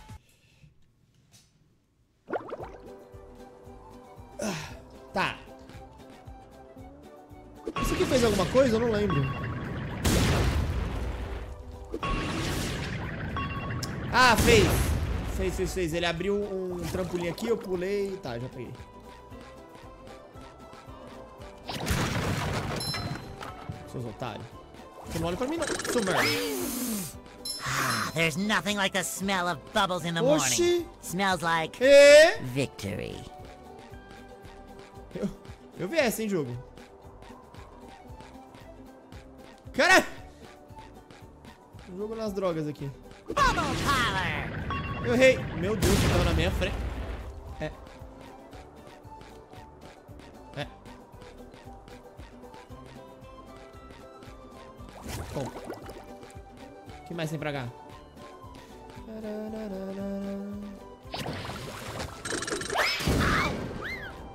Coisa? Eu não lembro. Ah, fez. Fez, fez, fez. Ele abriu um trampolim aqui, eu pulei. Tá, já peguei. Seus otários. Você não olha pra mim, não. Seu merda. There's nothing like the smell of bubbles in the morning. Oxi. Smells like E... victory. Eu, eu vi essa, hein, jogo. Cara! Jogo nas drogas aqui. Eu errei. Meu Deus, tava na minha frente. É. É. Bom. O que mais tem pra cá?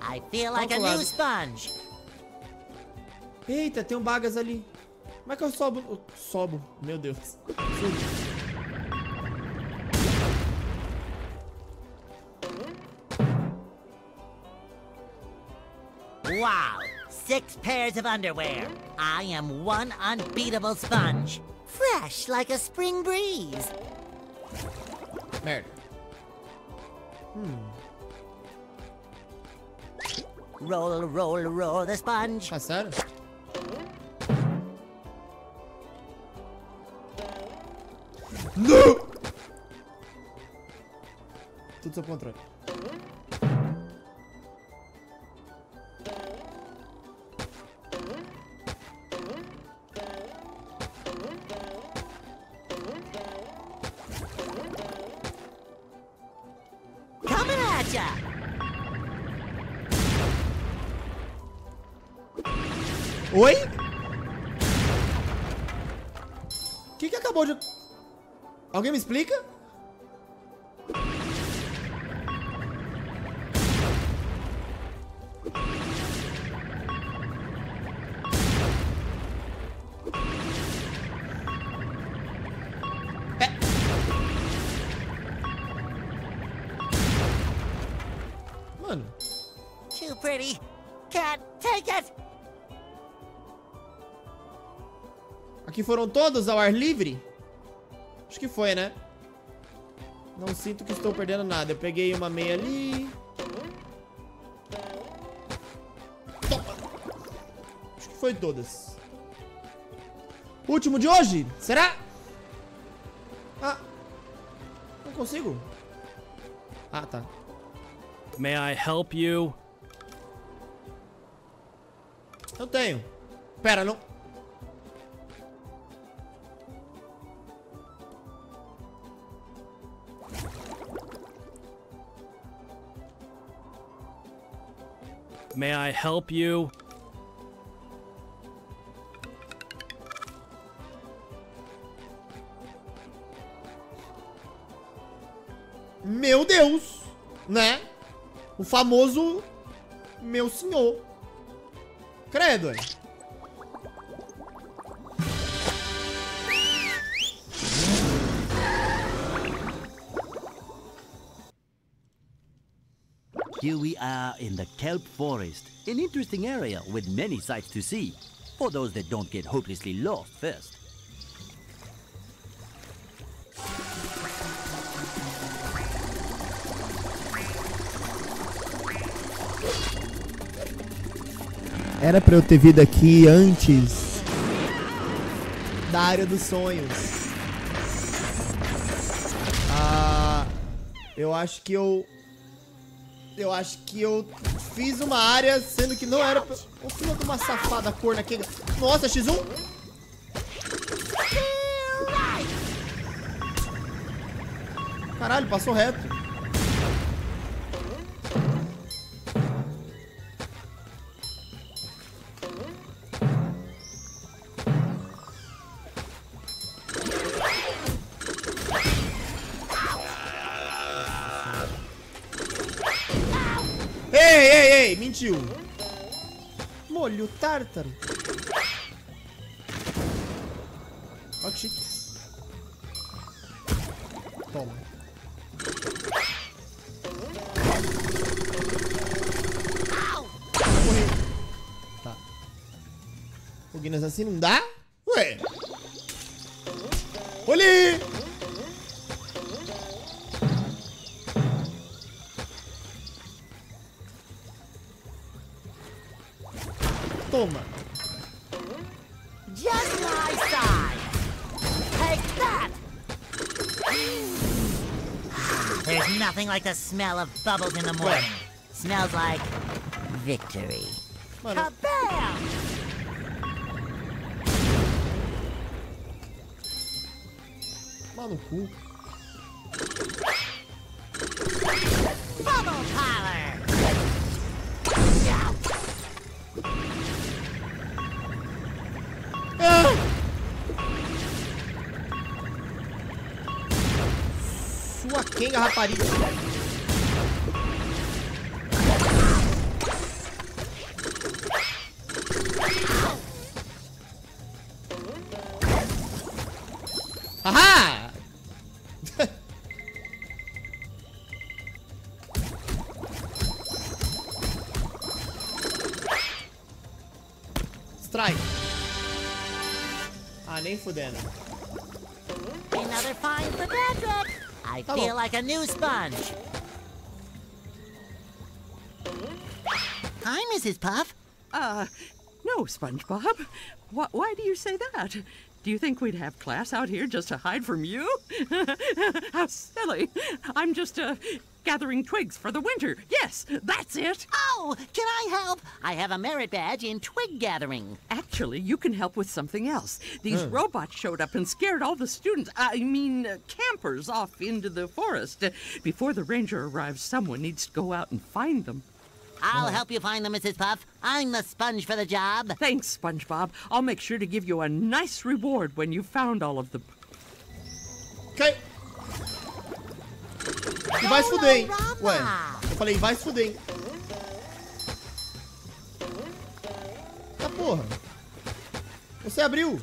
I feel like a é o new sponge. Eita, tem um bagas ali. Como é que eu sobo? eu sobo. Meu Deus. Wow! Six pairs of underwear. I am one unbeatable sponge. Fresh like a spring breeze. Merda. Hmm. Roll, roll, roll the sponge. Tá sério? Não! Tudo sob controle. Alguém me explica? Pretty. Can't take it. aqui foram todos ao ar livre? Que foi, né? Não sinto que estou perdendo nada. Eu peguei uma meia ali. Toma. Acho que foi todas. Último de hoje? Será? Ah. Não consigo. Ah, tá. May I help you? Eu tenho. Pera, não. May I help you? Meu Deus! Né? O famoso meu senhor. Credo, é. Here we are in the kelp forest, an interesting area with many sights to see, for those that don't get hopelessly lost first. Era pra eu ter vindo aqui antes da área dos sonhos. Ah, eu acho que eu eu acho que eu fiz uma área sendo que não era. Ô filho de uma safada cor aqui. Nossa, X1? Caralho, passou reto. Mentiu. Molho tártaro. Que chique. Toma. Tá. O Guinness assim não dá? Like the smell of bubbles in the morning. Smells like victory. Kabam! cu. Bubble power. Ah! Sua quenga, rapariga. Nem fudendo. Another find for Patrick. I Tá feel like a new sponge. Hi, Mrs. Puff. Uh, no, SpongeBob. Why, why do you say that? Do you think we'd have class out here just to hide from you? How silly. I'm just, uh, gathering twigs for the winter. Yes, that's it. Oh, can I help? I have a merit badge in twig gathering. Actually, you can help with something else. These robots showed up and scared all the students, I mean, uh, campers, off into the forest. Uh, before the ranger arrives, someone needs to go out and find them. I'll help you find them, Mrs. Puff. I'm the sponge for the job. Thanks, SpongeBob. I'll make sure to give you a nice reward when you've found all of them. Ok. E vai se fuder, hein? Ué, eu falei, vai se fuder, hein? Porra. Você abriu.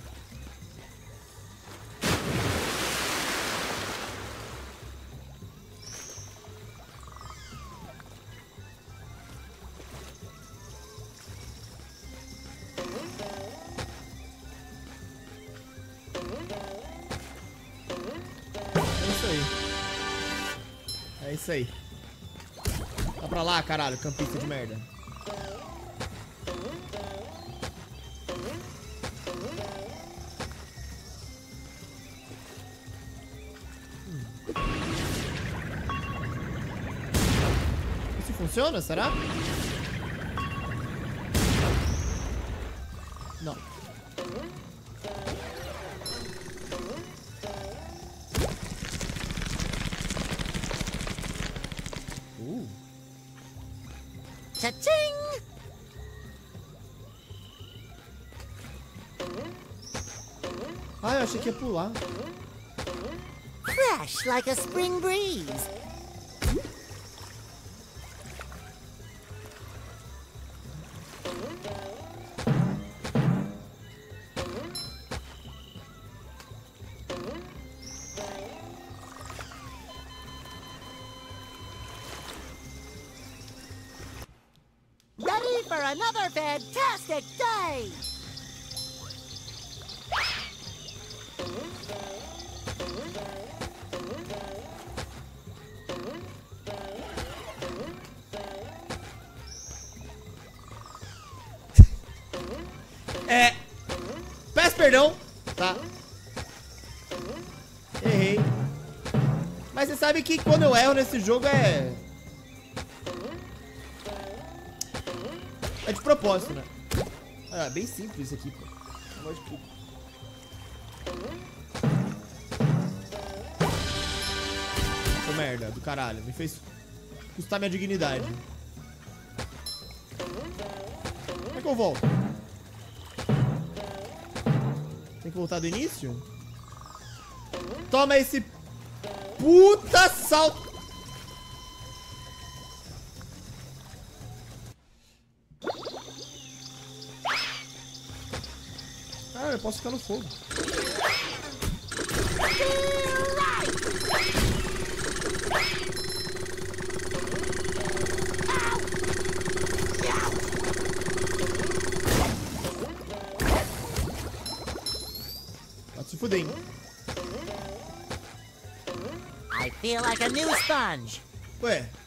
É isso aí. Vai pra lá, caralho, campista de merda. Funciona, será? Não. Uh. Ah, eu achei que ia pular. Fresh like a spring breeze. É. Peço perdão, tá? Errei. Mas você sabe que quando eu erro nesse jogo é. É de propósito, né? É bem simples isso aqui, pô. Tudo. Ô merda do caralho, me fez custar minha dignidade. Como é que eu volto? Tem que voltar do início? Toma esse puta salto. Posso ficar no fogo. Pode se fuder, hein? I feel like a new sponge. Ué.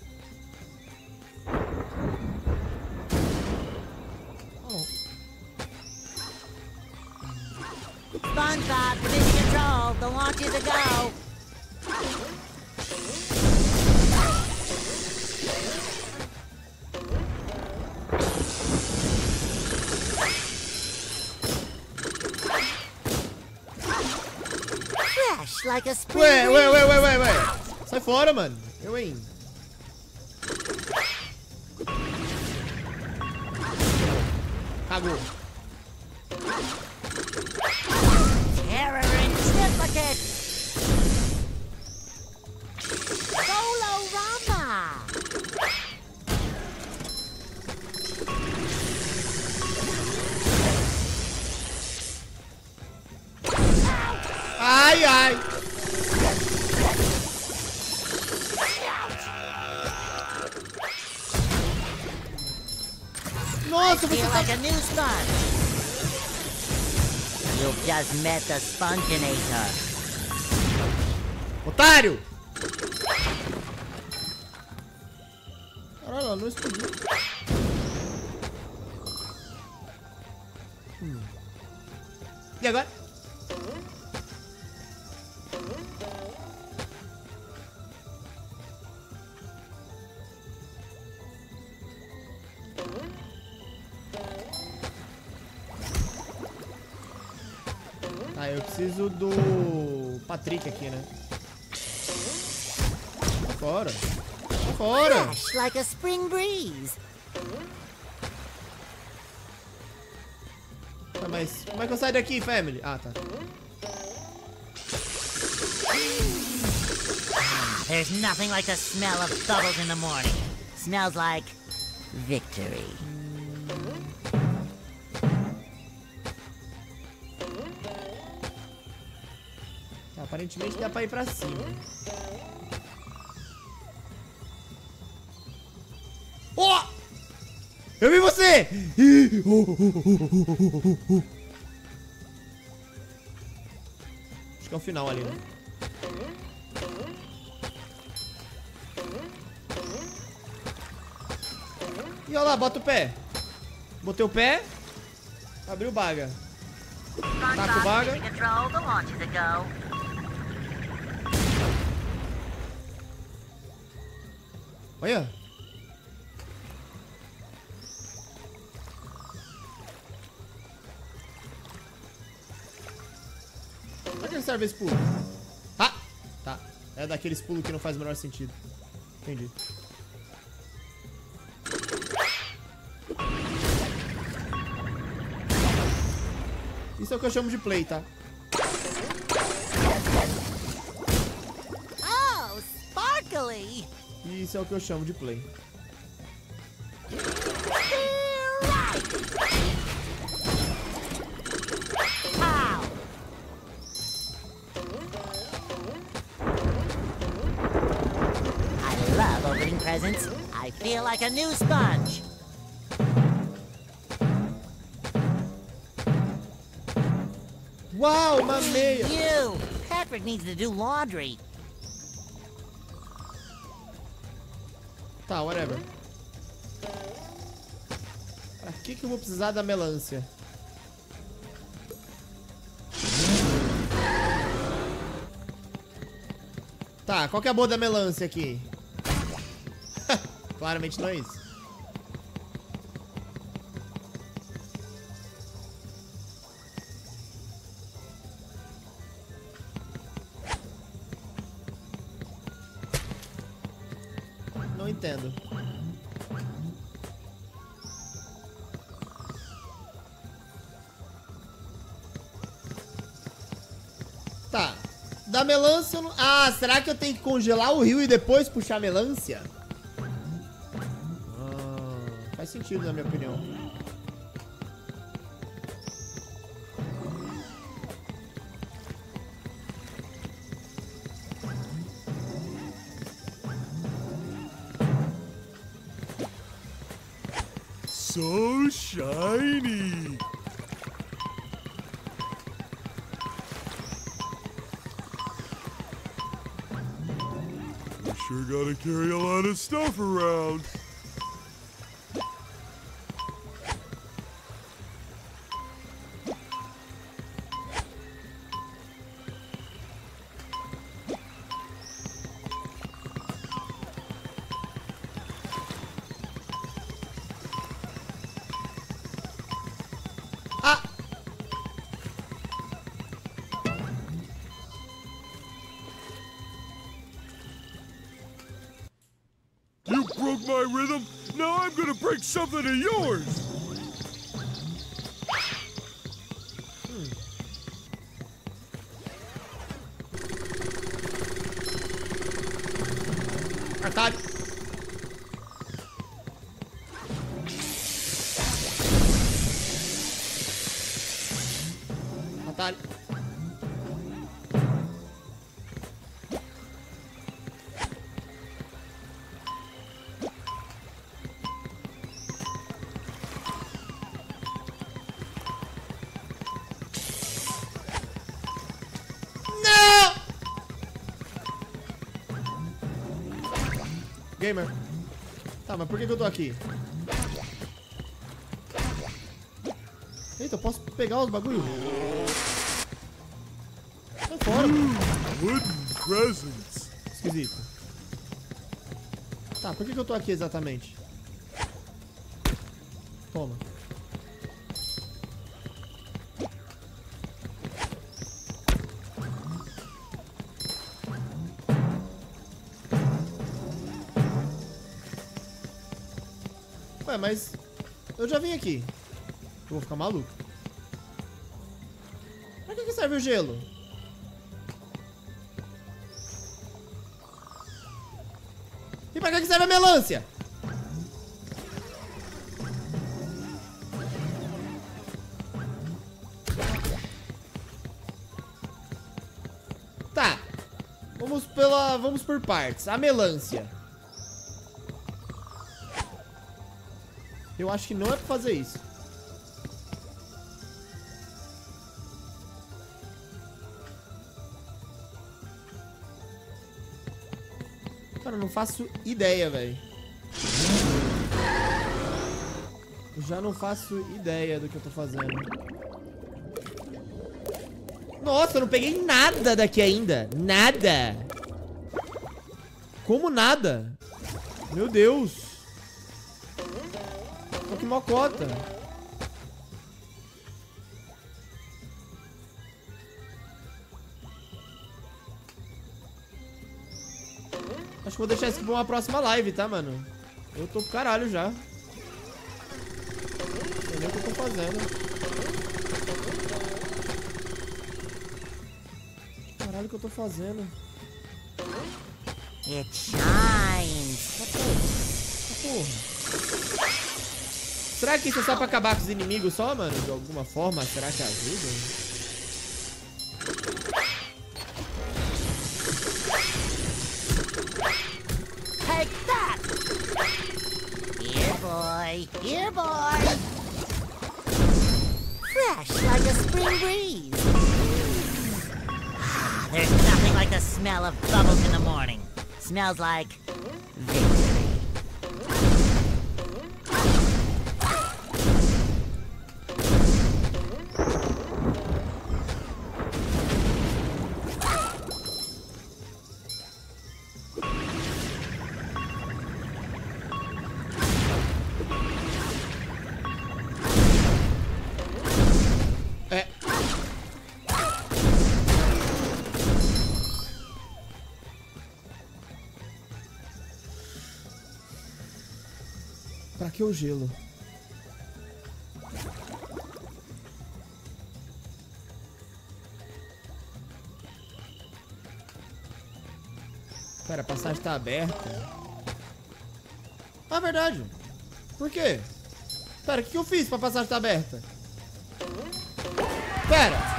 Sai fora, mano. Eu, hein. Cagou. Ai, ai. Feel tá... like a new sponge. You've just met the. Otário! Caralho, não explodiu. Hum. E agora? Preciso do Patrick aqui, né? Sai Fora. Sai Fora. Like a spring breeze. Tá, mas como é que eu saio daqui, family? Ah, tá. There's nothing like the smell of bubbles in the morning. Smells like victory. Aparentemente dá pra ir pra cima. Ó! Eu vi você! Oh, oh, oh, oh, oh, oh, oh. Acho que é o final ali, né? E olha lá, bota o pé. Botei o pé. Abriu baga. Taca o baga. Olha. Pra que serve esse pulo? Ah! Tá. É daqueles pulos que não faz o menor sentido. Entendi. Isso é o que eu chamo de play, tá? Isso é o que eu chamo de play. I love opening presents. I feel like a new sponge. Uau, uma meia! You! Patrick needs to do laundry. Tá, whatever. Pra que que eu vou precisar da melancia? Tá, qual que é a boa da melancia aqui? Claramente não é isso. Entendo. Tá. Da melancia não... Ah, será que eu tenho que congelar o rio e depois puxar a melancia? Ah, faz sentido na minha opinião. My rhythm. Now I'm gonna break something of yours. Tá, mas por que, que eu tô aqui? Eita, eu posso pegar os bagulho? Sai fora. Wooden presents. Esquisito. Tá, por que, que eu tô aqui exatamente? Toma. Mas eu já vim aqui. Eu vou ficar maluco. Pra que, que serve o gelo? E pra que, que serve a melancia? Tá. Vamos pela. Vamos por partes. A melancia. Eu acho que não é pra fazer isso. Cara, eu não faço ideia, velho. Já não faço ideia do que eu tô fazendo. Nossa, eu não peguei nada daqui ainda. Nada. Como nada? Meu Deus. Mocota. Acho que vou deixar isso pra uma próxima live, tá, mano? Eu tô pro caralho já. Não sei nem o que eu tô fazendo. Caralho, o que eu tô fazendo? It shines. Porra. Será que isso é só pra acabar com os inimigos só, mano? De alguma forma? Será que ajuda? Take that! Here, boy. Here, boy. Fresh like a spring breeze. There's nothing like the smell of bubbles in the morning. Smells like victory. O gelo? Pera, a passagem tá aberta. Ah, verdade. Por quê? Pera, o que, eu fiz pra passagem tá aberta? Pera!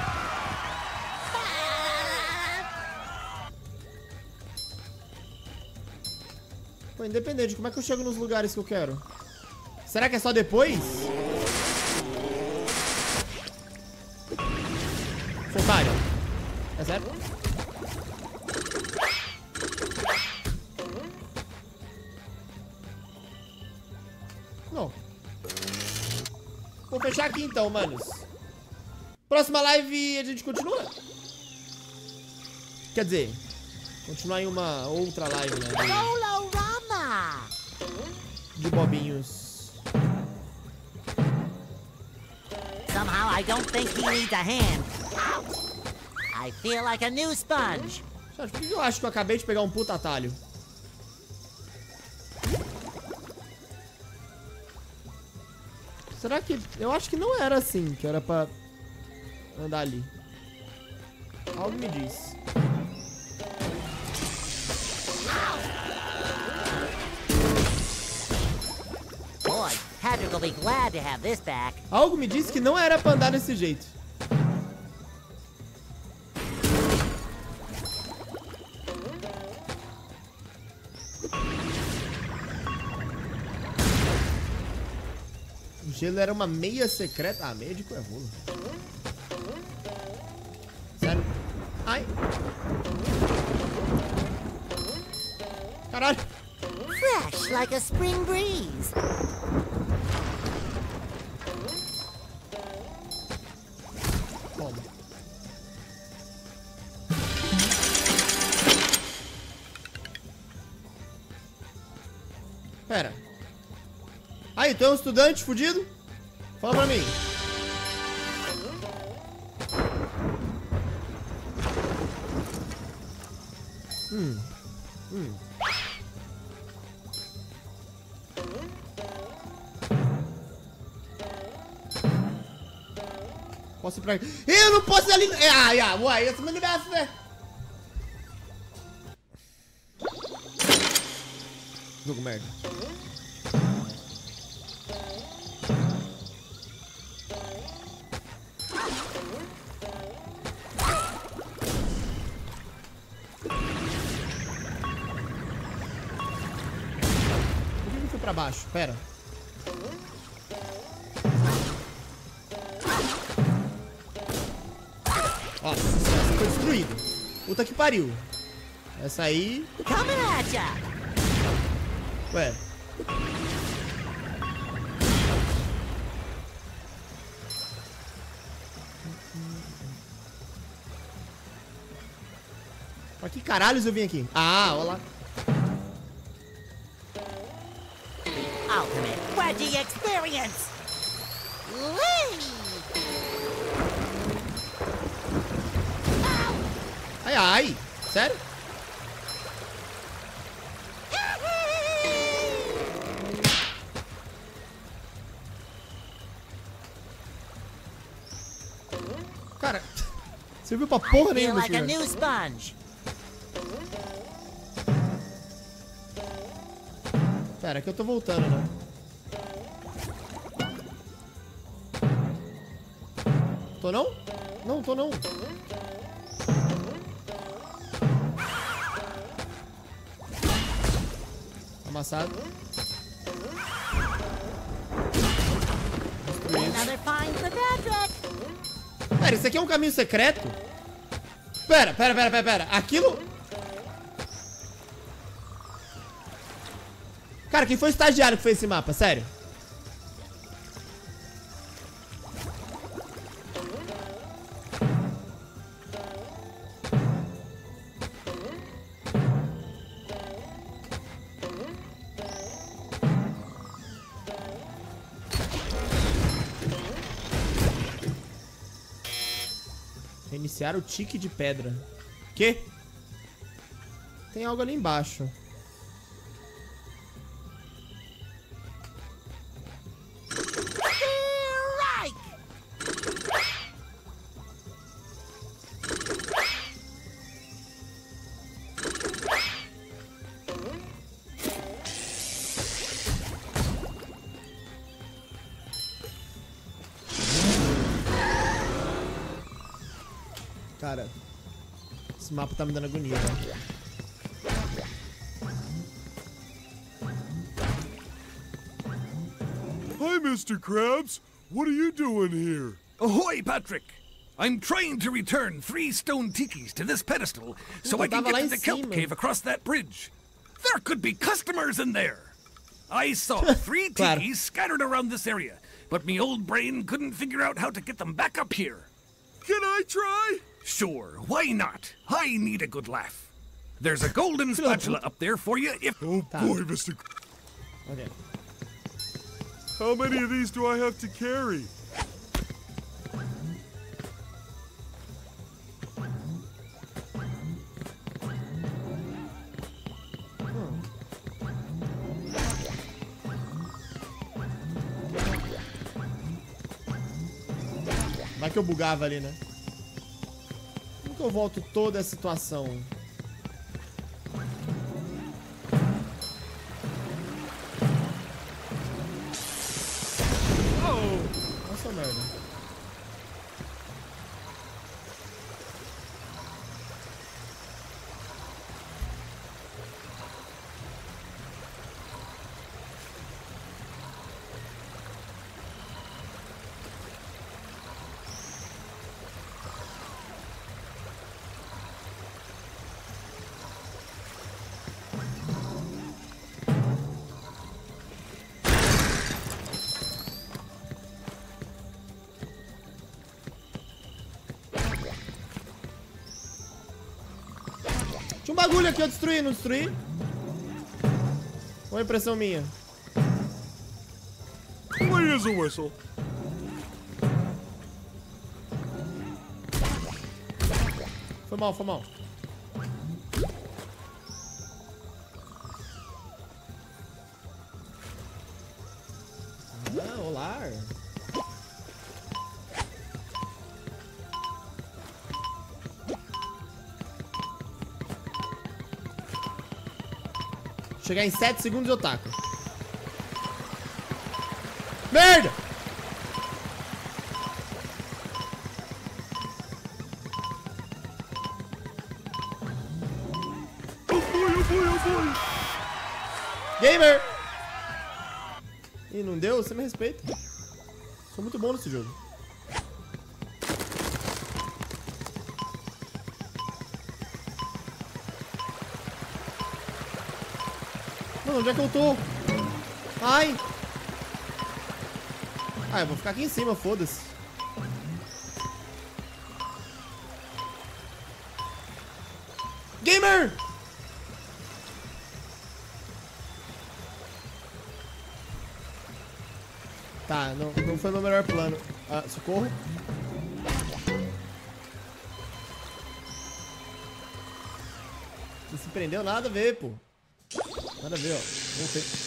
Pô, independente, como é que eu chego nos lugares que eu quero? Será que é só depois? Seu otário. É sério? Não. Vou fechar aqui então, manos. Próxima live a gente continua. Quer dizer, continuar em uma outra live, né? De bobinhos. I don't think he needs a hand. I feel like a new sponge. Por que eu acho que eu acabei de pegar um puta atalho? Será que... Eu acho que não era assim, que era pra andar ali. Algo me diz. Patrick will be glad to have this back. Algo me disse que não era pra andar desse jeito. O gelo era uma meia secreta. Ah, meia de coerrolo. Sério? Ai. Caralho. Fresh like a spring breeze. É um estudante fudido? Fala pra mim. Hum. Hum. Posso ir pra Eu não posso ir ali. Ah, ja, uai, jetzt meine Waffe. Jogo merda. Pera. Nossa, essa foi destruída. Puta que pariu. Essa aí. Ué. Pra que caralhos eu vim aqui? Ah, olha lá. Pra porra nenhuma, like. Pera, que eu tô voltando, né? Tô não? Não, tô não. Amassado. Destruído. Pera, isso aqui é um caminho secreto? Pera, pera, pera, pera, pera. Aquilo... Cara, quem foi o estagiário que fez esse mapa? Sério? Reiniciar o tique de pedra. Que? Tem algo ali embaixo. Mapa tá me dando agonia, né? Hi, Mr. Krabs. What are you doing here? Ahoy, Patrick! I'm trying to return three stone tikis to this pedestal so I can get em to the kelp cave across that bridge. There could be customers in there. I saw three Claro. tikis scattered around this area, but me old brain couldn't figure out how to get them back up here. Can I try? Sure, why not? I need a good laugh. There's a golden spatula up there for you if. Oh boy, Mr. Ok. How many of these do I have to carry? Vai que eu bugava ali, né? Que eu volto toda a situação? Bagulho aqui, eu destruí, não destruí? Ou é impressão minha? Please a whistle. Foi mal, foi mal. Chegar em 7 segundos eu taco. Merda! Oh boy, oh boy, oh boy. Gamer! Ih, não deu? Você me respeita. Sou muito bom nesse jogo. Mano, onde é que eu tô? Ai! Ah, eu vou ficar aqui em cima, foda-se. Gamer! Tá, não, não foi meu melhor plano. Ah, socorro. Não se prendeu nada a ver, pô. Nada ver, ó.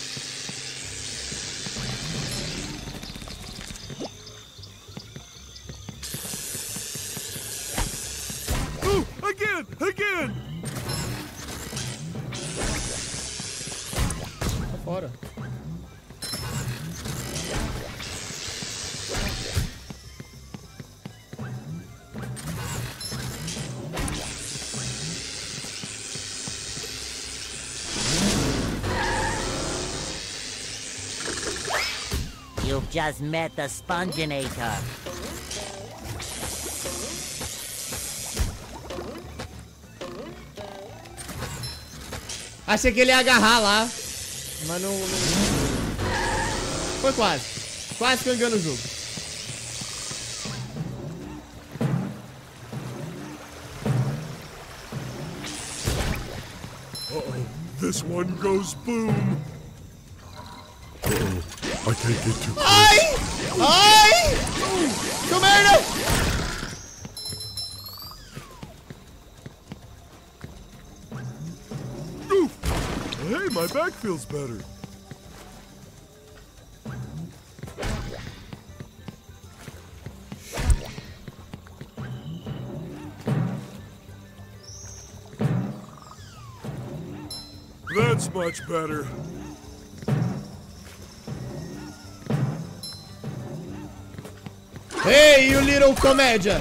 Just met the Sponginator. Achei que ele ia agarrar lá. Mas não, não... Foi quase. Quase que eu engano o jogo. Uh-oh, this one goes boom. Uh-oh, I can't get too close. Ai! Ai! Que merda! Oof. Hey, my back feels better. That's much better. Hey, you little comédia!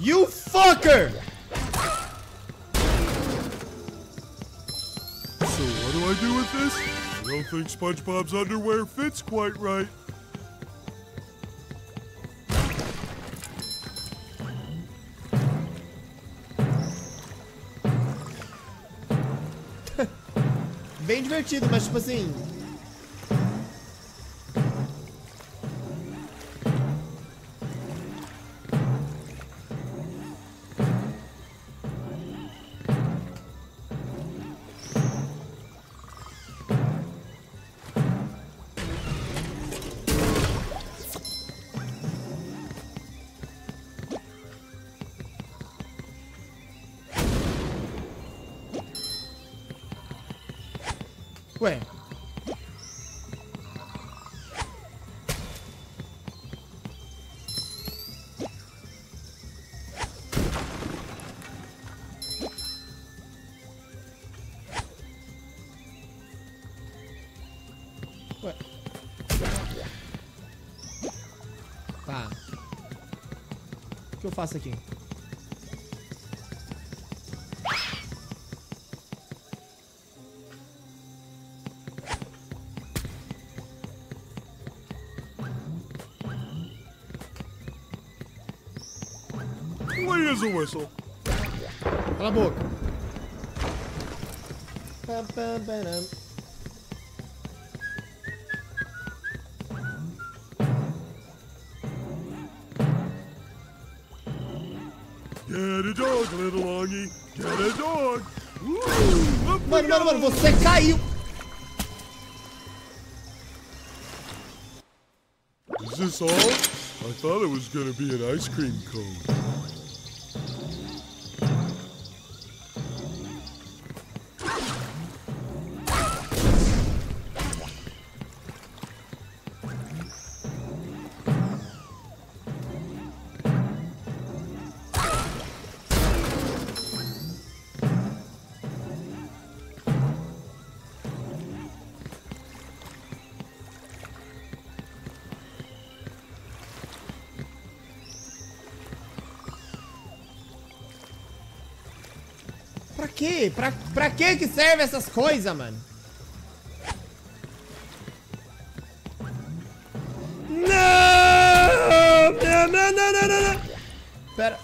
You fucker! So what do I do with this? I don't think SpongeBob's underwear fits quite right. Divertido, mas tipo assim. Que eu faço aqui? Clean as a whistle. Cala a boca. A dog, little Longy. Get a dog. We Mano, mano, mano, você caiu. Is this all? I thought it was gonna be an ice cream cone. Pra? Pra, quê que serve essas coisas, mano? Não! Não, não, não, não, não, não. Pera.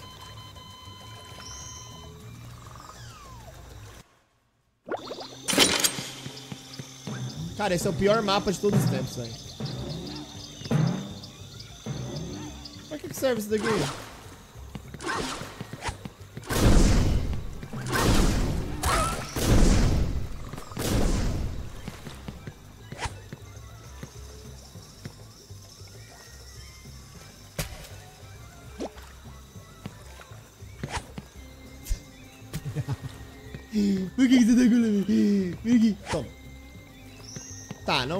Cara, esse é o pior mapa de todos os tempos, velho. Pra que que serve isso daqui?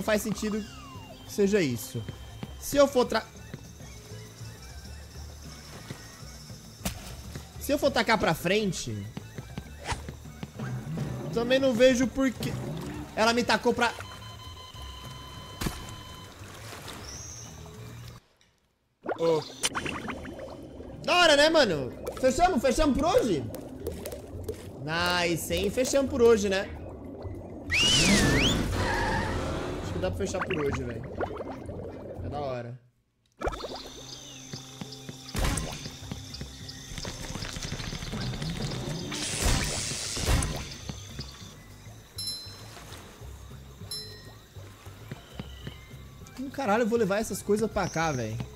Faz sentido que seja isso. Se eu for tra... Se eu for tacar pra frente... Também não vejo por que... Ela me tacou pra... Oh, Da hora, né, mano? Fechamos? Fechamos por hoje? Nice, hein? Fechamos por hoje, né? Dá pra fechar por hoje, velho. É da hora. Caralho, eu vou levar essas coisas pra cá, velho.